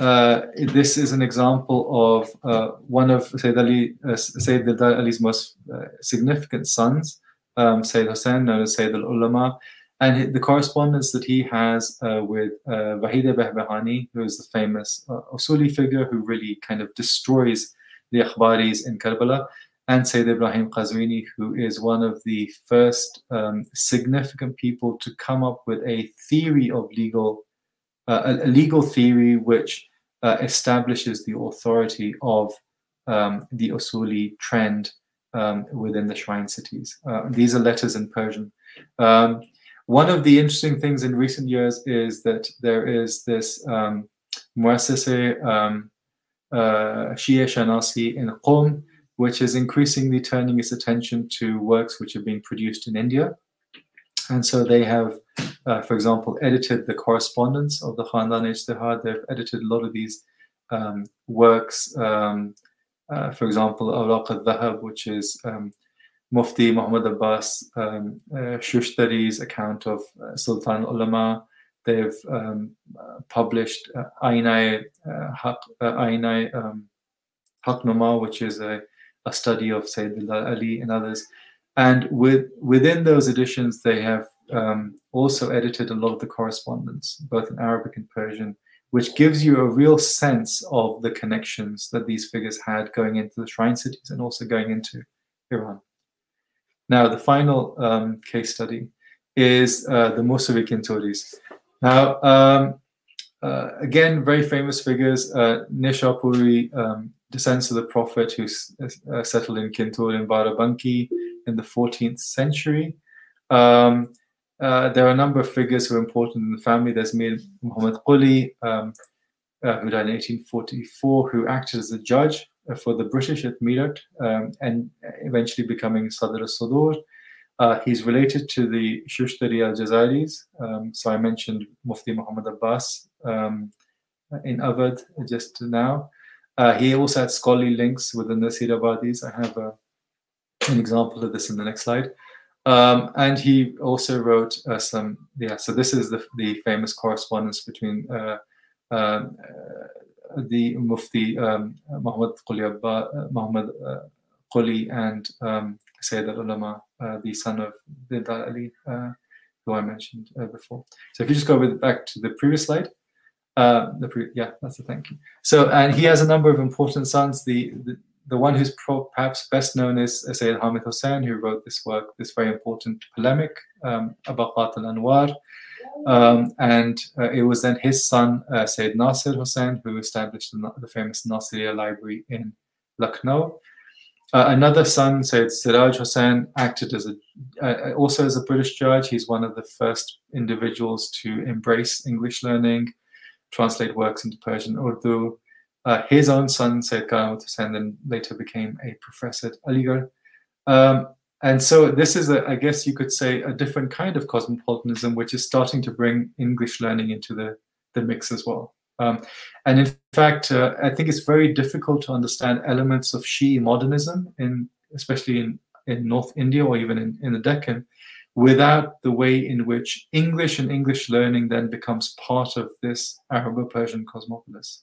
uh, this is an example of uh, one of Sayyid, Ali, uh, Sayyid Ali's most uh, significant sons, um, Sayyid Hussein, known as Sayyid al-Ulama, and the correspondence that he has uh, with uh, Wahida Behbahani, who is the famous uh, Usuli figure who really kind of destroys the Akhbaris in Karbala, and Sayyid Ibrahim Qazwini, who is one of the first um, significant people to come up with a theory of legal, uh, a, legal theory which uh, establishes the authority of um, the Usuli trend um, within the shrine cities. Uh, these are letters in Persian. Um, one of the interesting things in recent years is that there is this um, Muassese um, uh, Shia Shanasi in Qom, which is increasingly turning its attention to works which are being produced in India. And so they have, uh, for example, edited the correspondence of the Khandan Ijtihad. They've edited a lot of these um, works. Um, uh, for example, Awraq al-Dhahab, which is um, Mufti Muhammad Abbas um, uh, Shushtari's account of uh, Sultan Ulama. They've um, uh, published uh, Ainai uh, Haq, uh, Ainai um, Haqnuma, which is a, a study of Sayyidullah Ali and others. And with, within those editions, they have um, also edited a lot of the correspondence, both in Arabic and Persian, which gives you a real sense of the connections that these figures had going into the shrine cities and also going into Iran. Now, the final um, case study is uh, the Musawi Kinturis. Now, um, uh, again, very famous figures. Uh, Nishapuri um, descends of the Prophet who uh, settled in Kintur in Barabanki in the 14th century. Um, uh, there are a number of figures who are important in the family. There's Mir Muhammad Quli, um, uh, who died in 1844, who acted as a judge for the British at Meerut um, and eventually becoming Sadr al-Sudur. Uh, he's related to the Shushtari al-Jazairis. Um, so I mentioned Mufti Muhammad Abbas. Um, in Awadh just now. Uh, he also had scholarly links with the Nasirabadis. I have a, an example of this in the next slide. Um, and he also wrote uh, some, yeah, so this is the, the famous correspondence between uh, um, uh, the Mufti um, Muhammad Quli, uh, Muhammad uh, Quli and um, Sayyid al-Ulama, uh, the son of Dildar Ali, who I mentioned before. So if you just go with, back to the previous slide, the pre- yeah, that's a thank you. So, and he has a number of important sons. The the, the one who's perhaps best known is Sayyid Hamid Hussain, who wrote this work, this very important polemic, um, Abaqat al-Anwar. Um, and uh, it was then his son, uh, Sayyid Nasir Hussain, who established the, the famous Nasiriya library in Lucknow. Uh, another son, Sayyid Siraj Hussain, acted as a uh, also as a British judge. He's one of the first individuals to embrace English learning translate works into Persian Urdu. Uh, his own son, Sayyid Karamat Hussain, then later became a professor at Aligarh. Um, and so this is, a, I guess you could say, a different kind of cosmopolitanism, which is starting to bring English learning into the, the mix as well. Um, and in fact, uh, I think it's very difficult to understand elements of Shi'i modernism, in, especially in, in North India or even in, in the Deccan, without the way in which English and English learning then becomes part of this Arabo-Persian cosmopolis.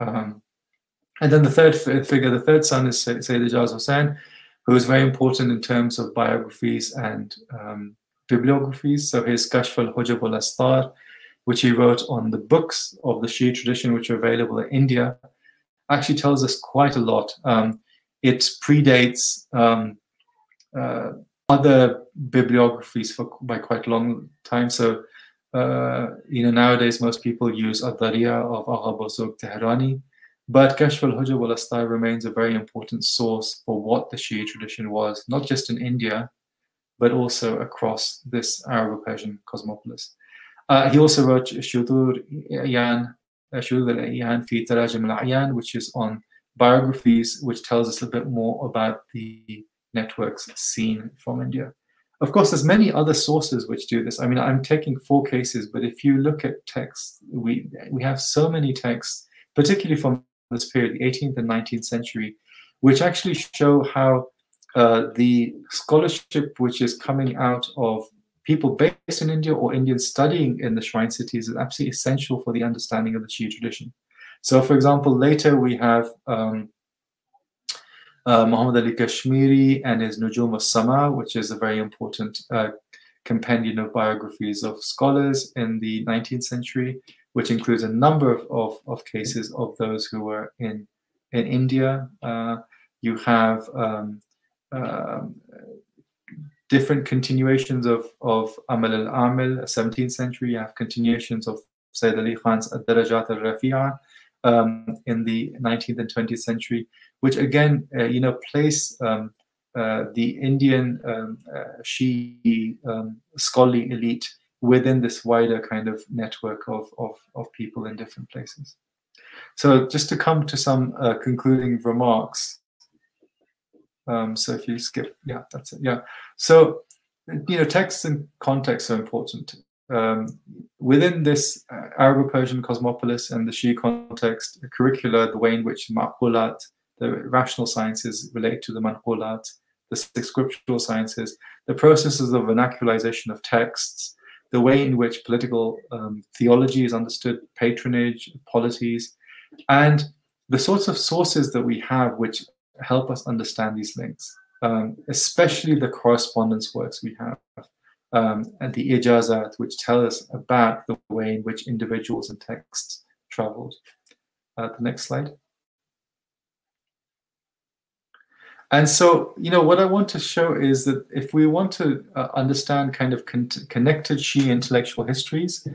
Um, and then the third figure, the third son is Sayyid Ijaz Hussain, who is very important in terms of biographies and um, bibliographies. So his Kashf al-Hujab al-Astar, which he wrote on the books of the Shi'i tradition, which are available in India, actually tells us quite a lot. Um, it predates um, uh, other bibliographies for by quite a long time. So, uh, you know, nowadays most people use Ad-Dariya of Agha Buzurg Tehrani, but Kashf al-Hujab al-Astar remains a very important source for what the Shia tradition was, not just in India, but also across this Arabo-Persian cosmopolis. Uh, he also wrote Shudur Yan, uh, Shudur al-Ayan fi Tarajim al-Ayan, which is on biographies, which tells us a bit more about the networks seen from India. Of course, there's many other sources which do this. I mean, I'm taking four cases, but if you look at texts, we we have so many texts, particularly from this period, the 18th and 19th century, which actually show how uh, the scholarship which is coming out of people based in India or Indians studying in the shrine cities is absolutely essential for the understanding of the Shia tradition. So, for example, later we have um, uh, Muhammad Ali Kashmiri and his Nujum al-Sama, which is a very important uh, compendium of biographies of scholars in the 19th century, which includes a number of, of, of cases of those who were in, in India. Uh, you have um, um, different continuations of, of Amal al-Amil, 17th century. You have continuations of Sayyid Ali Khan's Ad-Darajat al-Rafi'a um, in the 19th and 20th century which again, uh, you know, place um, uh, the Indian um, uh, Shi'i um, scholarly elite within this wider kind of network of, of, of people in different places. So just to come to some uh, concluding remarks. Um, so if you skip, yeah, that's it. Yeah. So, you know, text and context are important. Um, within this uh, Arabo-Persian cosmopolis and the Shi'i context, the curricula, the way in which Ma'qulat, the rational sciences relate to the manqulat, the six scriptural sciences, the processes of vernacularization of texts, the way in which political um, theology is understood, patronage, polities, and the sorts of sources that we have which help us understand these links, um, especially the correspondence works we have, um, and the ijazat, which tell us about the way in which individuals and texts traveled. Uh, the next slide. And so, you know, what I want to show is that if we want to uh, understand kind of con connected Shia intellectual histories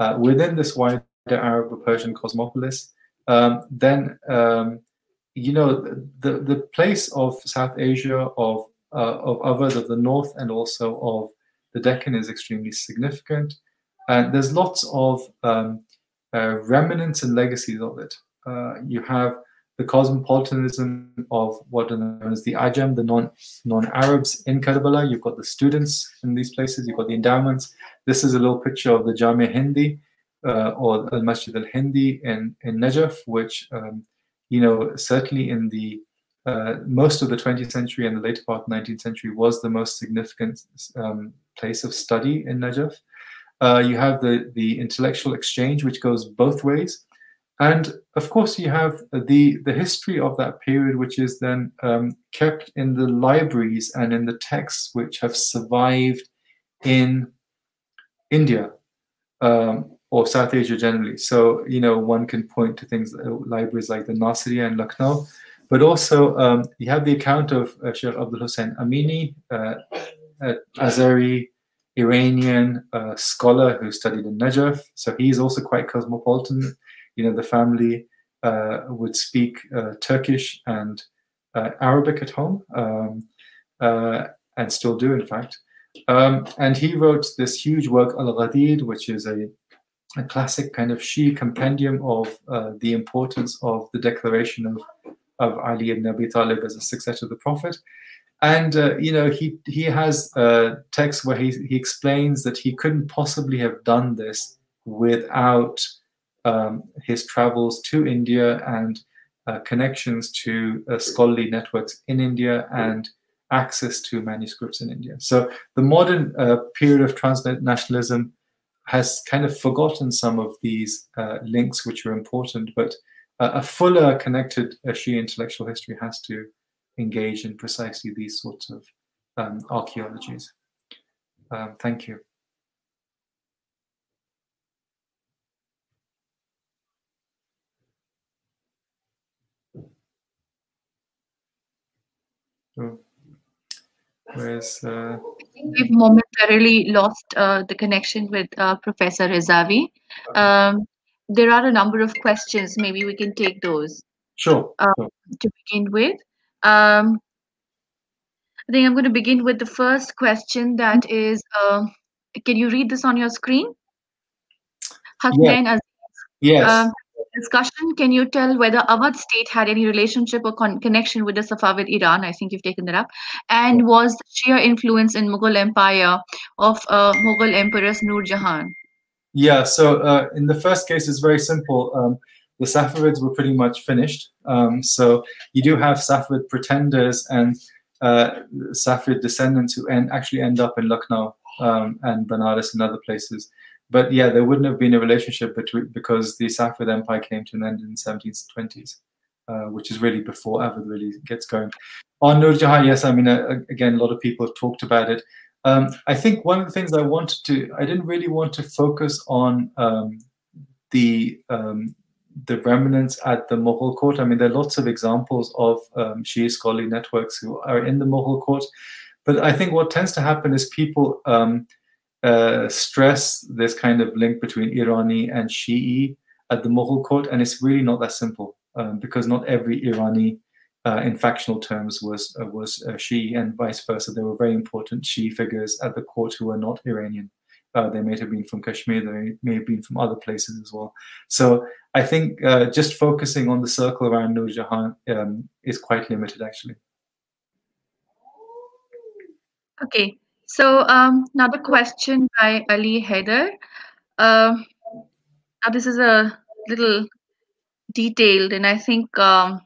uh, within this wider Arab-Persian cosmopolis, um, then, um, you know, the, the place of South Asia, of, uh, of Awadh, of the north, and also of the Deccan is extremely significant. And there's lots of um, uh, remnants and legacies of it. Uh, you have the cosmopolitanism of what are known as the Ajam, the non non Arabs in Karbala. You've got the students in these places. You've got the endowments. This is a little picture of the Jamia Hindi, uh, or Al Masjid al Hindi in, in Najaf, which, um, you know, certainly in the uh, most of the 20th century and the later part of the 19th century was the most significant um, place of study in Najaf. Uh, you have the, the intellectual exchange, which goes both ways. And of course, you have the, the history of that period, which is then um, kept in the libraries and in the texts which have survived in India um, or South Asia generally. So, you know, one can point to things, uh, libraries like the Nasiriya and Lucknow, but also um, you have the account of uh, Sheikh Abdul Hussein Amini, uh, Azari, Iranian uh, scholar who studied in Najaf. So he's also quite cosmopolitan. You know, the family uh, would speak uh, Turkish and uh, Arabic at home, um, uh, and still do, in fact. Um, and he wrote this huge work, Al Ghadir, which is a, a, classic kind of Shi'i compendium of uh, the importance of the declaration of, of Ali ibn Abi Talib as a successor of the Prophet and uh, you know he he has a text where he he explains that he couldn't possibly have done this without um, his travels to India and uh, connections to uh, scholarly networks in India and access to manuscripts in India. So the modern uh, period of transnationalism has kind of forgotten some of these uh, links which are important, but a fuller connected uh, Shia intellectual history has to engage in precisely these sorts of um, archaeologies. Um, thank you. Where's uh... we've momentarily lost uh, the connection with uh, Professor Rizvi. Um, there are a number of questions. Maybe we can take those. Sure. Uh, sure. To begin with, um, I think I'm going to begin with the first question that is, uh, can you read this on your screen? Hasnain yes. yes. Um, discussion, can you tell whether Awadh state had any relationship or con connection with the Safavid Iran? I think you've taken that up. And was the Shia influence in Mughal Empire of uh, Mughal Empress Nur Jahan? Yeah, so uh, in the first case, it's very simple. Um, the Safavids were pretty much finished. Um, so you do have Safavid pretenders and uh, Safavid descendants who end, actually end up in Lucknow um, and Banaras and other places. But yeah, there wouldn't have been a relationship between because the Safavid Empire came to an end in the 1720s, uh, which is really before Awadh really gets going. On Nur Jahan, yes, I mean, uh, again, a lot of people have talked about it. Um, I think one of the things I wanted to, I didn't really want to focus on um, the um, the remnants at the Mughal court. I mean, there are lots of examples of um, Shia scholarly networks who are in the Mughal court. But I think what tends to happen is people um, uh, stress this kind of link between Irani and Shi'i at the Mughal court, and it's really not that simple um, because not every Irani, uh, in factional terms, was uh, was Shi'i, and vice versa. There were very important Shi'i figures at the court who were not Iranian. Uh, they may have been from Kashmir, they may have been from other places as well. So I think uh, just focusing on the circle around Nur Jahan um, is quite limited, actually. Okay, so um, another question by Ali Haider. Uh, now this is a little detailed, and I think um,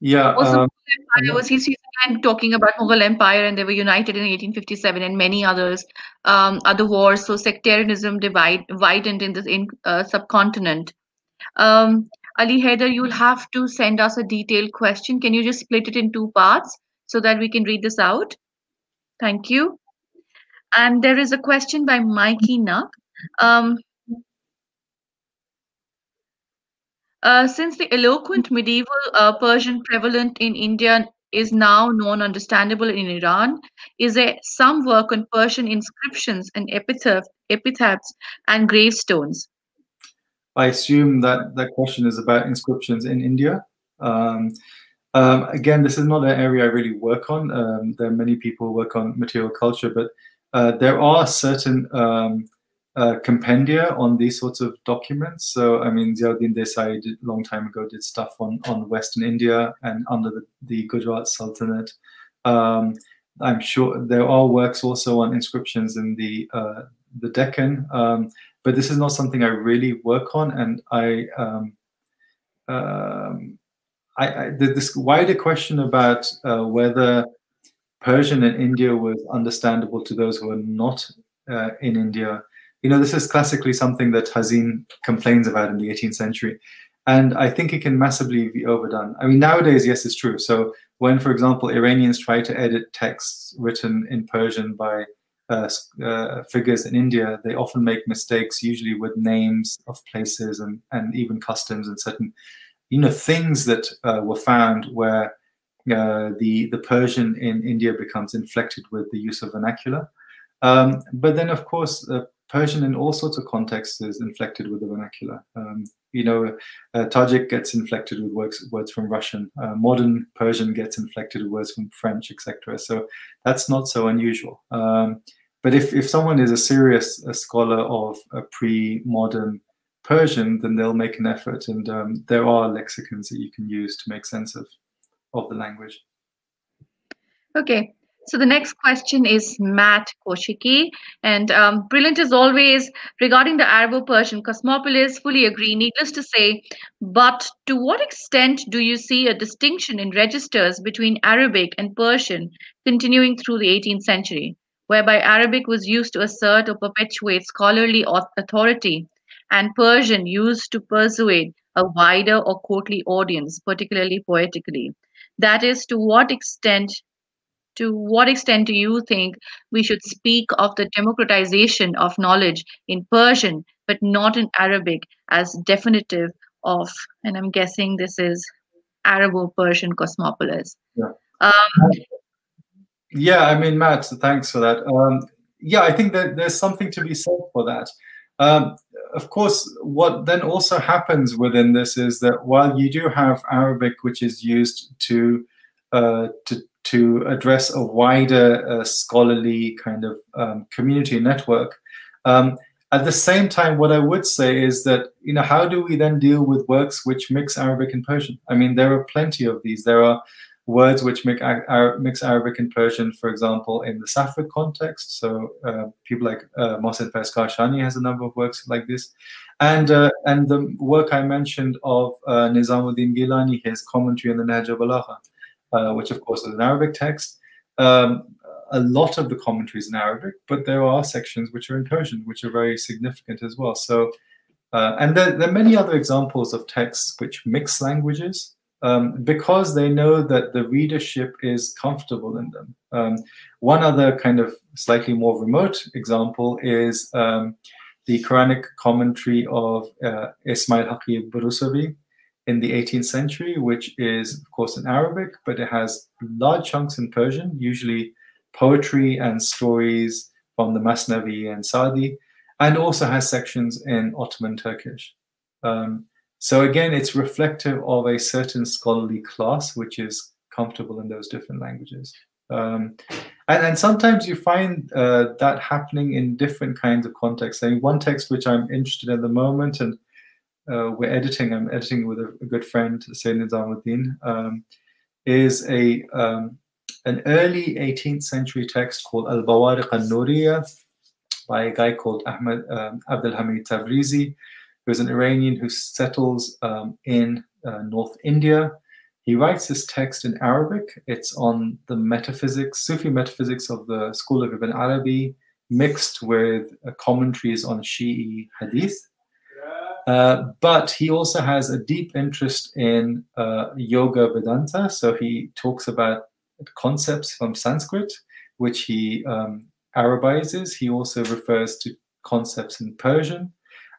yeah. Um, Empire was he's talking about Mughal Empire and they were united in 1857 and many others um, other wars. So sectarianism divide widened in this in, uh, subcontinent. Um, Ali Haider, you'll have to send us a detailed question. Can you just split it in two parts so that we can read this out? Thank you. And there is a question by Mikey Nuck. Um, uh, since the eloquent medieval uh, Persian prevalent in India is now known understandable in Iran, is there some work on Persian inscriptions and epitaph, epitaphs and gravestones? I assume that that question is about inscriptions in India. Um, um, again, this is not an area I really work on. Um, there are many people who work on material culture, but uh, there are certain um, uh, compendia on these sorts of documents. So, I mean, Ziauddin Desai did, a long time ago did stuff on, on Western India and under the, the Gujarat Sultanate. Um, I'm sure there are works also on inscriptions in the uh, the Deccan. Um, but this is not something I really work on, and I, um, um, I, I this wider question about uh, whether Persian in India was understandable to those who are not uh, in India. You know, this is classically something that Hazin complains about in the 18th century. And I think it can massively be overdone. I mean, nowadays, yes, it's true. So when, for example, Iranians try to edit texts written in Persian by uh, uh, figures in India, they often make mistakes, usually with names of places and, and even customs and certain, you know, things that uh, were found where uh, the the Persian in India becomes inflected with the use of vernacular. Um, but then, of course, uh, Persian in all sorts of contexts is inflected with the vernacular. Um, you know, uh, Tajik gets inflected with words, words from Russian. Uh, modern Persian gets inflected with words from French, etc. So that's not so unusual. Um, but if, if someone is a serious a scholar of a pre-modern Persian, then they'll make an effort, and um, there are lexicons that you can use to make sense of of the language. Okay, so the next question is Matt Koushki. And um, brilliant as always regarding the Arabo-Persian cosmopolis, fully agree, needless to say. But to what extent do you see a distinction in registers between Arabic and Persian continuing through the 18th century, whereby Arabic was used to assert or perpetuate scholarly authority and Persian used to persuade a wider or courtly audience, particularly poetically? That is, to what extent to what extent do you think we should speak of the democratization of knowledge in Persian, but not in Arabic, as definitive of, and I'm guessing this is Arabo Persian cosmopolis? Yeah. Um, yeah, I mean, Matt, thanks for that. Um, yeah, I think that there's something to be said for that. Um, of course, what then also happens within this is that while you do have Arabic, which is used to uh, to to address a wider uh, scholarly kind of um, community network. Um, at the same time, what I would say is that, you know, how do we then deal with works which mix Arabic and Persian? I mean, there are plenty of these. There are words which mix, mix Arabic and Persian, for example, in the Safavid context. So uh, people like uh, Mohsen Faiz Kashani has a number of works like this. And uh, and the work I mentioned of uh, Nizamuddin Gilani, his commentary on the Nahj Balagha, uh, which of course is an Arabic text. Um, a lot of the commentaries in Arabic, but there are sections which are in Persian, which are very significant as well. So, uh, and there, there, are many other examples of texts which mix languages um, because they know that the readership is comfortable in them. Um, one other kind of slightly more remote example is um, the Quranic commentary of uh, Ismail Haqqi Burusavi, in the 18th century, which is, of course, in Arabic, but it has large chunks in Persian, usually poetry and stories from the Masnavi and Sadi, and also has sections in Ottoman Turkish. Um, so again, it's reflective of a certain scholarly class which is comfortable in those different languages. Um, and, and, sometimes you find uh, that happening in different kinds of contexts. I mean, one text which I'm interested in at the moment, and uh, we're editing, I'm editing with a, a good friend, Sayyid Nizamuddin, um, is a um, an early 18th century text called Al Bawariq al Nuriya by a guy called Ahmed um, Abdul Hamid Tabrizi, who's an Iranian who settles um, in uh, North India. He writes this text in Arabic. It's on the metaphysics, Sufi metaphysics of the school of Ibn Arabi, mixed with uh, commentaries on Shi'i hadith. Uh, but he also has a deep interest in uh, yoga Vedanta. So he talks about concepts from Sanskrit, which he um, Arabizes. He also refers to concepts in Persian.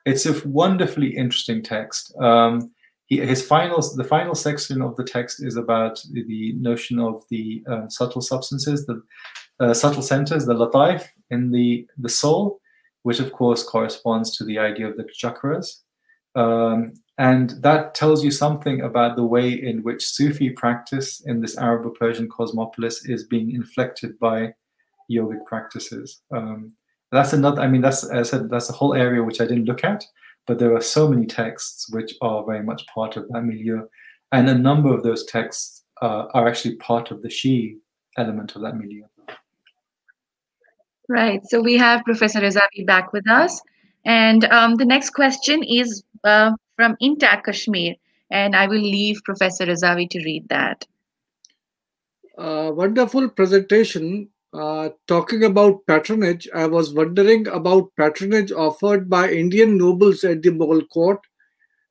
It's a wonderfully interesting text. Um, he, his final, the final section of the text is about the, notion of the uh, subtle substances, the uh, subtle centers, the lataif in the, the soul, which of course corresponds to the idea of the chakras. Um, and that tells you something about the way in which Sufi practice in this Arabo-Persian cosmopolis is being inflected by yogic practices. Um, that's another, I mean, that's, as I said, that's a whole area which I didn't look at, but there are so many texts which are very much part of that milieu. And a number of those texts uh, are actually part of the Shi element of that milieu. Right. So we have Professor Rezavi back with us. And um, the next question is uh, from Intact Kashmir. And I will leave Professor Rezavi to read that. Uh, wonderful presentation. Uh, talking about patronage, I was wondering about patronage offered by Indian nobles at the Mughal court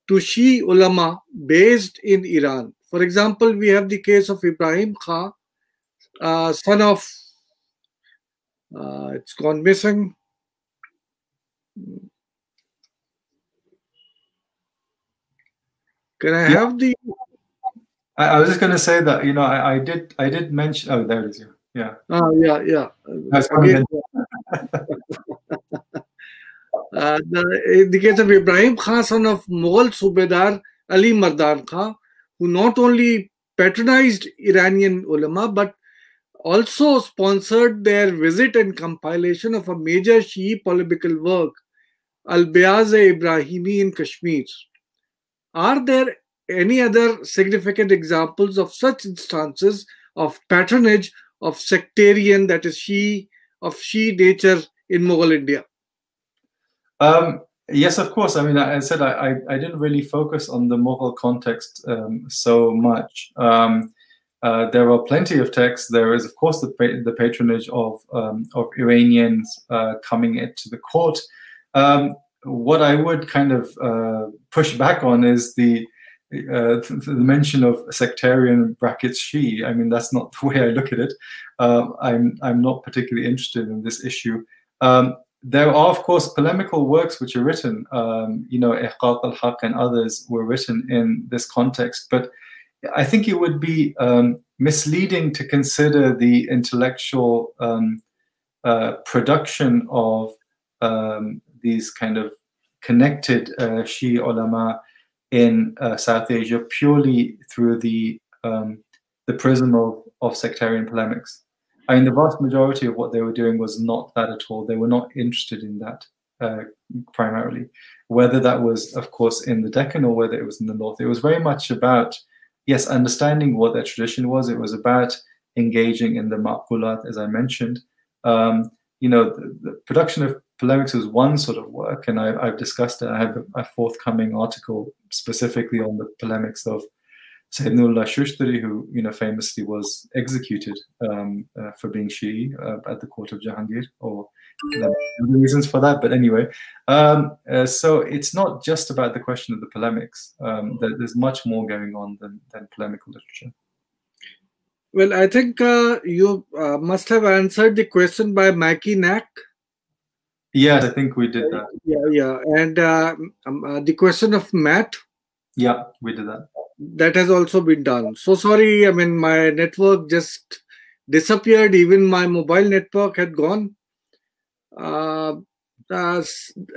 to Shi ulama based in Iran. For example, we have the case of Ibrahim Khan, uh, son of, uh, it's gone missing. Can I have the? I, I was just going to say that you know I, I, did I did mention. Oh, there it is. Yeah. Oh yeah, yeah. Again, [laughs] uh, the, in the case of Ibrahim Khan, son of Mughal Subedar Ali Mardan Khan, who not only patronized Iranian ulama but also sponsored their visit and compilation of a major Shi'i polemical work, Al Bayaz Ibrahimi in Kashmir. Are there any other significant examples of such instances of patronage of sectarian, that is she of she nature in Mughal India? Um, yes, of course. I mean, I, said I, I, didn't really focus on the Mughal context um, so much. Um, uh, there are plenty of texts. There is, of course, the, the patronage of um, of Iranians uh, coming into the court. Um, what I would kind of uh, push back on is the uh, the mention of sectarian brackets she. I mean, that's not [laughs] the way I look at it. Uh, I'm I'm not particularly interested in this issue. Um, there are, of course, polemical works which are written. Um, you know, Ihqaq al-Haq and others were written in this context, but I think it would be um, misleading to consider the intellectual um, uh, production of um, these kind of connected uh, Shi ulama in uh, South Asia purely through the um, the prism of, of sectarian polemics. I mean, the vast majority of what they were doing was not that at all. They were not interested in that uh, primarily. Whether that was, of course, in the Deccan or whether it was in the North, it was very much about, yes, understanding what their tradition was. It was about engaging in the maqulat, as I mentioned. Um, you know, the, the, production of polemics is one sort of work, and I, have discussed it. I have a, forthcoming article specifically on the polemics of Sayyid Nurullah Shushtari, who you know famously was executed um, uh, for being Shi'i uh, at the court of Jahangir, or the reasons for that. But anyway, um, uh, so it's not just about the question of the polemics. Um, there's much more going on than, than polemical literature. Well, I think uh, you uh, must have answered the question by Mackie Nack. Yes, I think we did that. Yeah, yeah. And uh, um, uh, the question of Matt. Yeah, we did that. That has also been done. So sorry, I mean, my network just disappeared. Even my mobile network had gone. Uh, uh,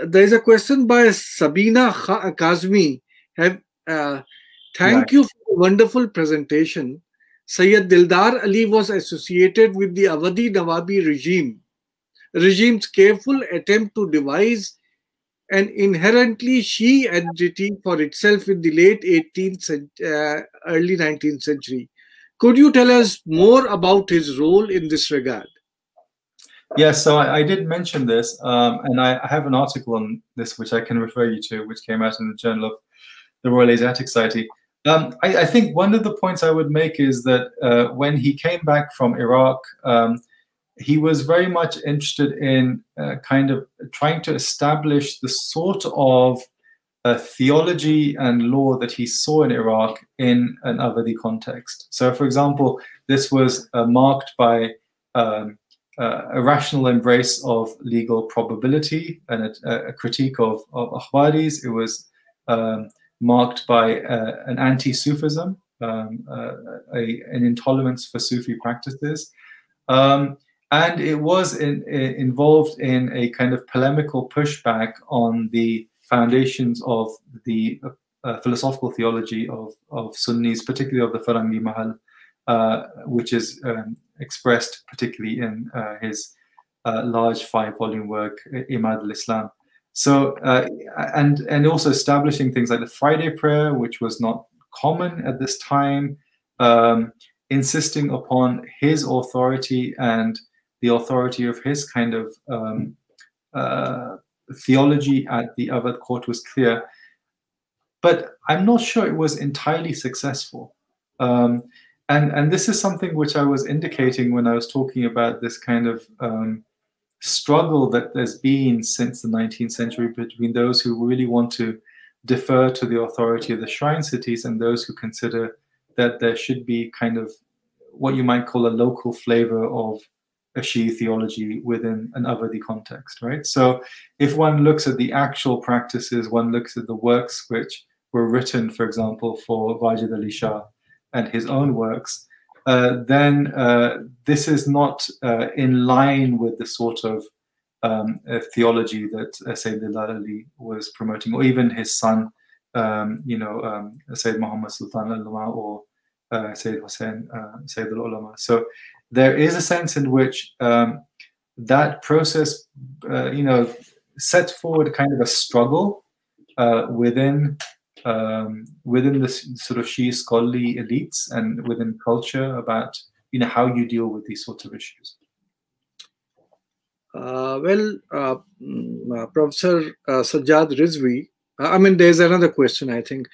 there is a question by Sabina Kazmi. Have, uh, thank right. you for the wonderful presentation. Sayyid Dildar Ali was associated with the Awadhi Nawabi regime, regime's careful attempt to devise an inherently Shi entity for itself in the late 18th, uh, early 19th century. Could you tell us more about his role in this regard? Yes, so I, I did mention this, um, and I, I, have an article on this which I can refer you to, which came out in the Journal of the Royal Asiatic Society. Um, I, I, think one of the points I would make is that uh, when he came back from Iraq, um, he was very much interested in uh, kind of trying to establish the sort of uh, theology and law that he saw in Iraq in an Awadhi context. So, for example, this was uh, marked by um, uh, a rational embrace of legal probability and a, a critique of, of akhbaris. It was um, marked by uh, an anti-Sufism, um, uh, a, an intolerance for Sufi practices. Um, and it was in, in, involved in a kind of polemical pushback on the foundations of the uh, philosophical theology of, of Sunnis, particularly of the Farangi Mahal, uh, which is um, expressed particularly in uh, his uh, large five-volume work, Imad al-Islam. So, uh, and and also establishing things like the Friday prayer, which was not common at this time, um, insisting upon his authority and the authority of his kind of um, uh, theology at the Awadh court was clear. But I'm not sure it was entirely successful. Um, and, and this is something which I was indicating when I was talking about this kind of um, struggle that there's been since the 19th century between those who really want to defer to the authority of the shrine cities and those who consider that there should be kind of what you might call a local flavor of a Shia theology within an Awadhi context, right? So if one looks at the actual practices, one looks at the works which were written, for example, for Wajid Ali Shah and his own works, uh, then uh, this is not uh, in line with the sort of um, theology that uh, Sayyid Ali was promoting, or even his son, um, you know, um, Sayyid Muhammad Sultan al-Ulama or uh, Sayyid Hussein, uh, Sayyid al-Ulama. So there is a sense in which um, that process, uh, you know, set forward kind of a struggle uh, within um, within the sort of Shia scholarly elites and within culture about you know how you deal with these sorts of issues. Uh, well, uh, mm, uh, Professor uh, Sajjad Rizvi, uh, I mean, there's another question, I think.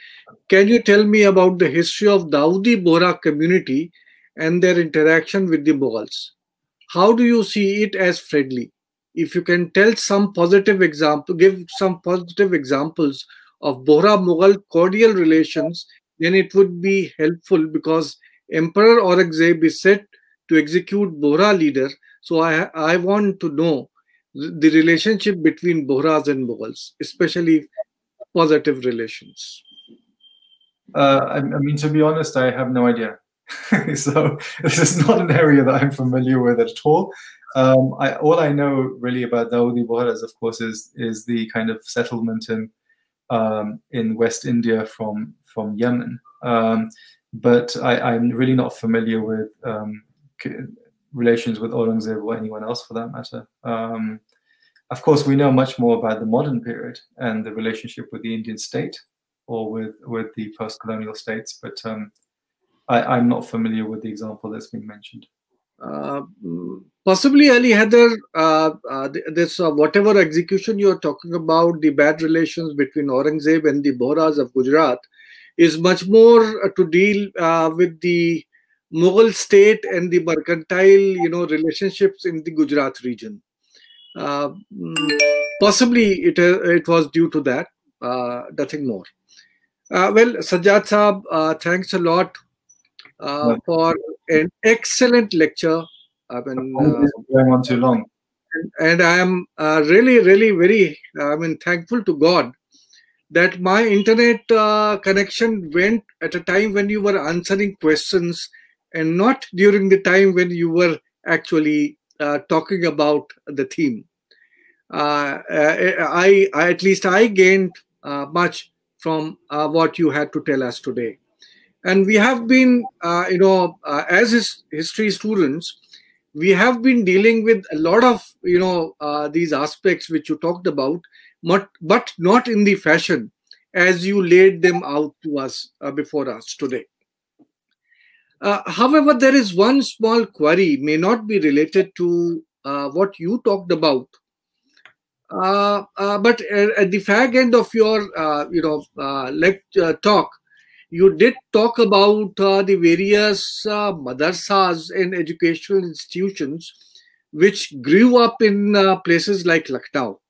Can you tell me about the history of Dawoodi Bohra community and their interaction with the Mughals? How do you see it as friendly? If you can tell some positive example, give some positive examples of Bohra Mughal cordial relations, then it would be helpful because Emperor Aurangzeb is set to execute Bohra leader so I, I want to know the relationship between Bohras and Mughals, especially positive relations. Uh, I, I, mean, to be honest, I have no idea. [laughs] so this is not an area that I'm familiar with at all. Um, I, all I know really about Dawoodi Bohras, of course, is is the kind of settlement in um, in West India from from Yemen. Um, but I, am really not familiar with um, relations with Aurangzeb or anyone else for that matter. Um, of course, we know much more about the modern period and the relationship with the Indian state or with, with the post-colonial states, but um, I, am not familiar with the example that's been mentioned. Uh, possibly Ali Haider, uh, uh, this uh, whatever execution you're talking about, the bad relations between Aurangzeb and the Bohras of Gujarat, is much more uh, to deal uh, with the Mughal state and the mercantile, you know, relationships in the Gujarat region. Mm, possibly it it was due to that, nothing more. Well, Sajjad Saab, thanks a lot uh, for an excellent lecture. I've been going on too long. And, and I am really, really very, I mean, thankful to God that my internet connection went at a time when you were answering questions and not during the time when you were actually uh, talking about the theme. Uh, uh I, I, at least I gained uh, much from uh, what you had to tell us today. And we have been, you know, as his history students, we have been dealing with a lot of, you know, these aspects which you talked about, but, but not in the fashion as you laid them out to us before us today. Uh, however, there is one small query, may not be related to uh, what you talked about. Uh, uh but at the fag end of your, uh, you know, lecture talk, you did talk about the various madrasas and educational institutions which grew up in places like Lucknow.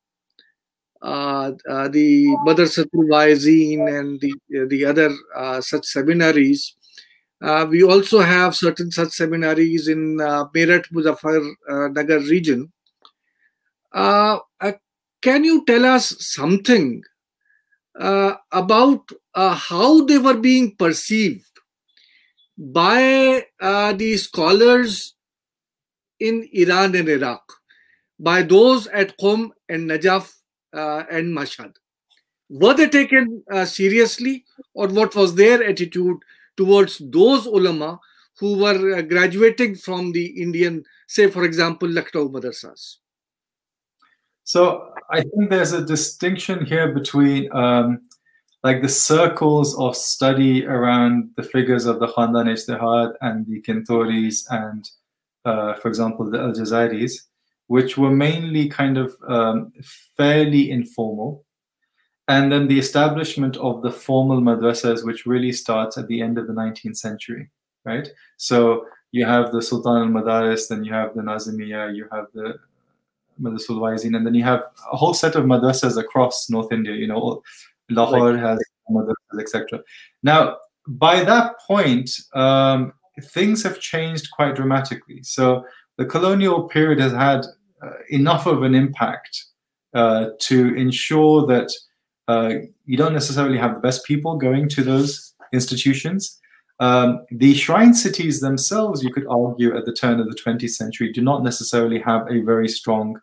Uh, uh, the Madrasatul Wa'izin and the, the other uh, such seminaries uh, we also have certain such seminaries in uh, Meerut Muzaffar uh, Nagar region. Uh, uh, can you tell us something uh, about how they were being perceived by the scholars in Iran and Iraq, by those at Qom and Najaf and Mashhad? Were they taken seriously, or what was their attitude towards those ulama who were uh, graduating from the Indian, say, for example, Lucknow madrasas? So I think there's a distinction here between um, like the circles of study around the figures of the Khandan Ijtihad and the Kintoris and uh, for example, the Al Jazairis, which were mainly kind of um, fairly informal. And then the establishment of the formal madrasas, which really starts at the end of the 19th century, right? So you have the Sultan al Madaris, then you have the Nazimiya, you have the Madrasul Waizin, and then you have a whole set of madrasas across North India. You know, Lahore right. has madrasas, etc. Now, by that point, um, things have changed quite dramatically. So the colonial period has had uh, enough of an impact uh, to ensure that uh, you don't necessarily have the best people going to those institutions. Um, the shrine cities themselves, you could argue, at the turn of the 20th century, do not necessarily have a very strong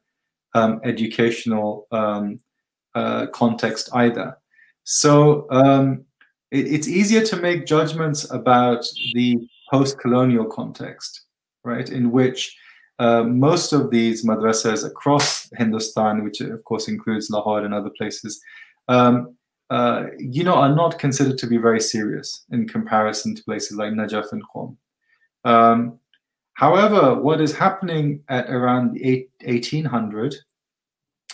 um, educational um, uh, context either. So um, it, it's easier to make judgments about the post-colonial context, right, in which uh, most of these madrasas across Hindustan, which of course includes Lahore and other places, um, uh, you know, are not considered to be very serious in comparison to places like Najaf and Qom. Um, however, what is happening at around 1800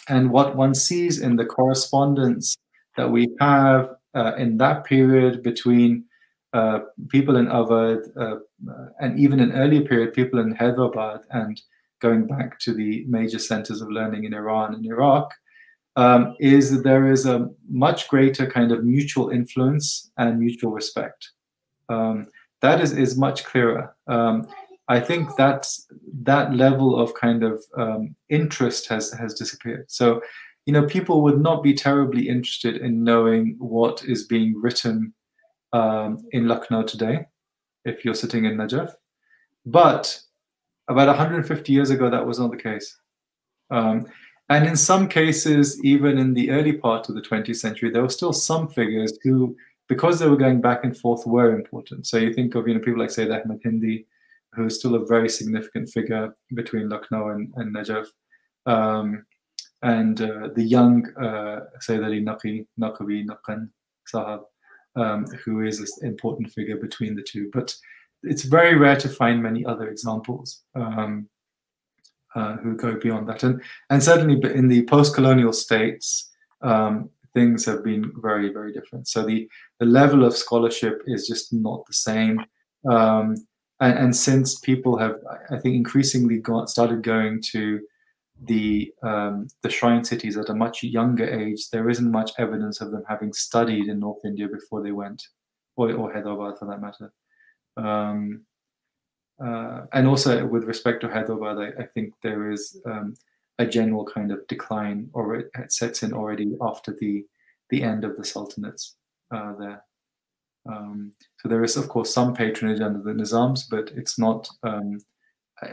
and what one sees in the correspondence that we have uh, in that period between uh, people in Awadh uh, and even in earlier period, people in Hyderabad and going back to the major centers of learning in Iran and Iraq, um, is that there is a much greater kind of mutual influence and mutual respect. Um, that is, is much clearer. Um, I think that that level of kind of um, interest has has disappeared. So, you know, people would not be terribly interested in knowing what is being written um, in Lucknow today, if you're sitting in Najaf. But about 150 years ago, that was not the case. Um, and in some cases, even in the early part of the 20th century, there were still some figures who, because they were going back and forth, were important. So you think of you know people like Sayyid Ahmed Hindi, who is still a very significant figure between Lucknow and, and Najaf. Um, and uh, the young uh, Sayyid Ali Naqi, Naqabi, Naqan Sahab, um, who is an important figure between the two. But it's very rare to find many other examples um, uh, who go beyond that. And, and certainly in the post-colonial states, um, things have been very, very different. So the, the level of scholarship is just not the same. Um, and, and since people have, I think, increasingly got started going to the um, the shrine cities at a much younger age, there isn't much evidence of them having studied in North India before they went, or, or Hyderabad for that matter. Um, uh, and also with respect to Hyderabad, I, I think there is um, a general kind of decline, or it sets in already after the the end of the sultanates uh, there. Um, so there is, of course, some patronage under the Nizams, but it's not um,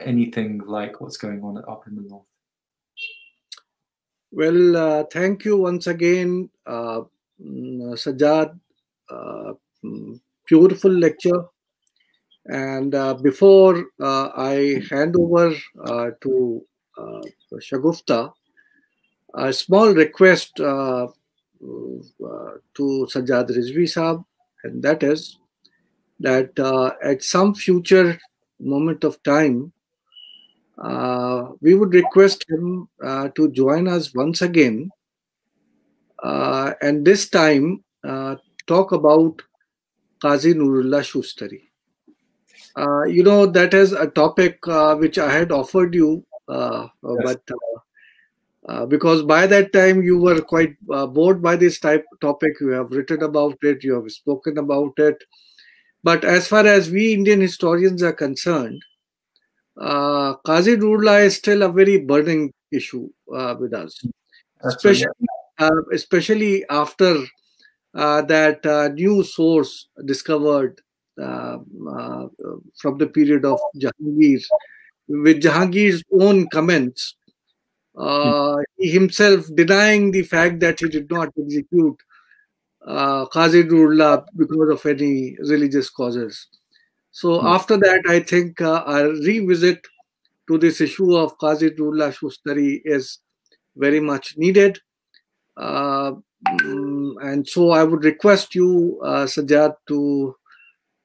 anything like what's going on up in the north. Well, uh, thank you once again, uh, mm, Sajjad. Uh, mm, beautiful lecture. And uh, before uh, I hand over uh, to uh, Shagufta, a small request to Sajjad Rizvi Saab and that is that uh, at some future moment of time, uh, we would request him uh, to join us once again, uh, and this time uh, talk about Qazi Nurullah Shustari. Uh, you know, that is a topic which I had offered you, yes. but uh, because by that time you were quite uh, bored by this type topic. You have written about it you have spoken about it. But as far as we indian historians are concerned uh, qazi is still a very burning issue uh, with us. Especially uh, especially after uh, that new source discovered from the period of jahangir with jahangir's own comments uh, he himself denying the fact that he did not execute uh, Qazi Nurullah because of any religious causes. So mm. after that, I think uh, a revisit to this issue of Qazi Nurullah Shustari is very much needed. Uh, mm, and so I would request you, uh, Sajjad, to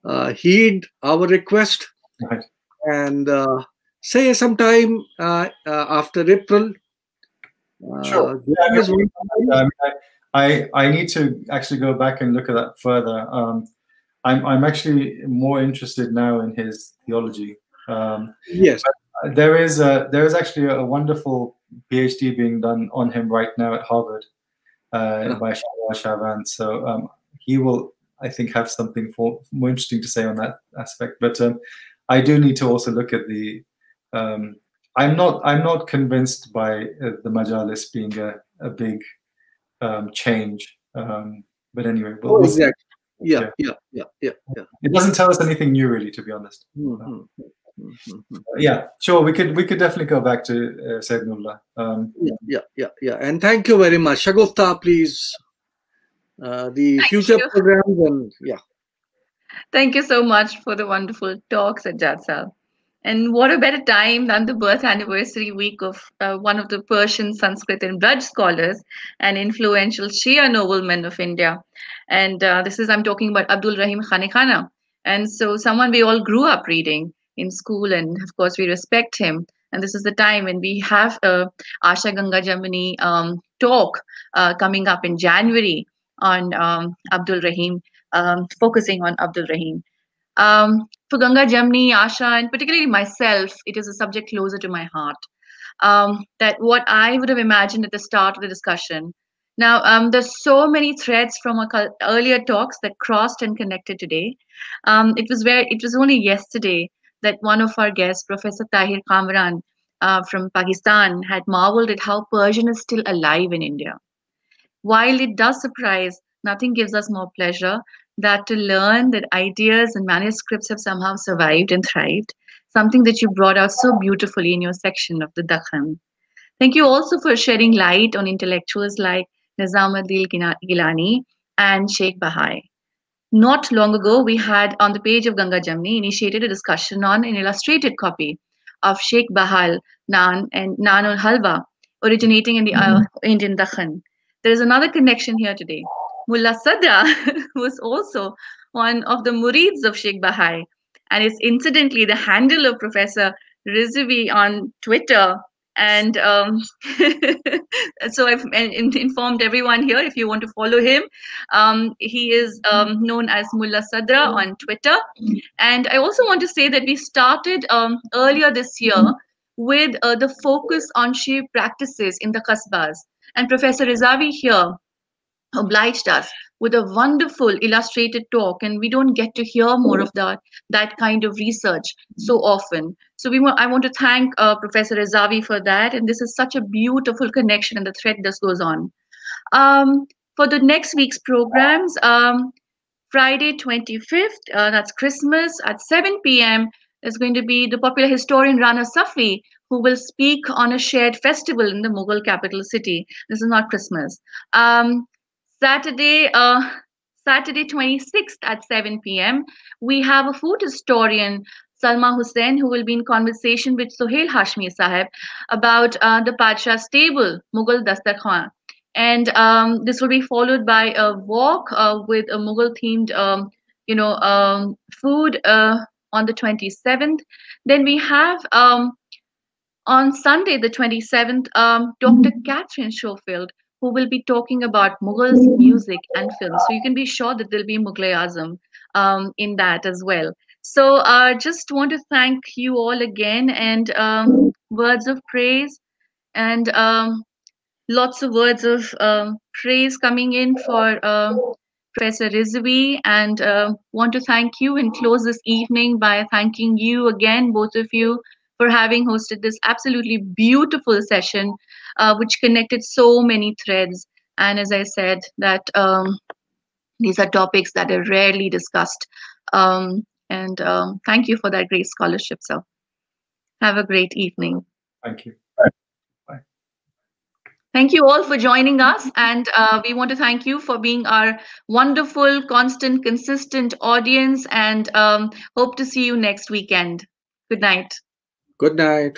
uh, heed our request right. and uh, say sometime uh, uh, after April. Uh, sure. Yeah, I, I need to actually go back and look at that further. Um, I'm, I'm actually more interested now in his theology. Um, yes. There is a, there is actually a wonderful PhD being done on him right now at Harvard uh, uh-huh. by Shahbaz Shaban. So um, he will, I think, have something for, more interesting to say on that aspect. But um, I do need to also look at the. I'm not. I'm not convinced by uh, the Majalis being a, a big um, change. Um, but anyway, we'll, oh, exactly. Yeah, yeah, yeah, yeah, yeah. It doesn't tell us anything new, really, to be honest. Mm-hmm. Mm-hmm. yeah, sure. We could we could definitely go back to uh, Sayyid Nurullah. Um, yeah, yeah, yeah, yeah. And thank you very much, Shagufta. Please, uh, the thank future you. programs and yeah. Thank you so much for the wonderful talks at Jatsal. And what a better time than the birth anniversary week of uh, one of the Persian, Sanskrit, and Braj scholars and influential Shia noblemen of India. And uh, this is, I'm talking about Abdul Rahim Khanekhana. And so, someone we all grew up reading in school, and of course, we respect him. And this is the time when we have a Asha Ganga Jamani um, talk uh, coming up in January on um, Abdul Rahim, um, focusing on Abdul Rahim. Um, for Ganga Jamni, Asha, and particularly myself, it is a subject closer to my heart. Um, that what I would have imagined at the start of the discussion. Now, um, there's so many threads from our earlier talks that crossed and connected today. Um, it was where it was only yesterday that one of our guests, Professor Tahir Kamran uh, from Pakistan, had marveled at how Persian is still alive in India. While it does surprise, nothing gives us more pleasure that to learn that ideas and manuscripts have somehow survived and thrived, something that you brought out so beautifully in your section of the Dakhan. Thank you also for shedding light on intellectuals like Nizamuddin Gilani and Sheikh Bahai. Not long ago, we had on the page of Ganga Jamni initiated a discussion on an illustrated copy of Sheikh Bahai Nan and Nanul Halwa, originating in the uh, Indian Dakhan. There is another connection here today. Mullah Sadra [laughs] was also one of the murids of Sheikh Bahai. And it's incidentally the handle of Professor Rizvi on Twitter. And um, [laughs] so I've informed everyone here if you want to follow him. Um, he is um, known as Mullah Sadra on Twitter. And I also want to say that we started um, earlier this year with uh, the focus on Shia practices in the Qasbas. And Professor Rizavi here obliged us with a wonderful illustrated talk and we don't get to hear more of that that kind of research so often. So we want i want to thank uh, professor Rizavi for that and this is such a beautiful connection and the thread this goes on. Um, for the next week's programs um, friday 25th uh, that's christmas at 7 p.m is going to be the popular historian rana safvi who will speak on a shared festival in the mughal capital city. This is not christmas. Um, Saturday, uh, Saturday 26th at 7 p.m., we have a food historian, Salma Husain, who will be in conversation with Sohail Hashmi Sahib about uh, the Padshah's table, Mughal Dastarkhan. And um, this will be followed by a walk uh, with a Mughal themed, um, you know, um, food uh, on the 27th. Then we have um, on Sunday, the 27th, um, Dr. Katherine Schofield, who will be talking about Mughals music and film. So you can be sure that there'll be Mughal Azam um, in that as well. So I uh, just want to thank you all again and um, words of praise and um, lots of words of um, praise coming in for um, Professor Rizvi and uh, want to thank you and close this evening by thanking you again, both of you, for having hosted this absolutely beautiful session uh, which connected so many threads. And as I said, that um, these are topics that are rarely discussed. Um, and um, thank you for that great scholarship. So have a great evening. Thank you. Bye. Thank you all for joining us. And uh, we want to thank you for being our wonderful, constant, consistent audience and um, hope to see you next weekend. Good night. Good night.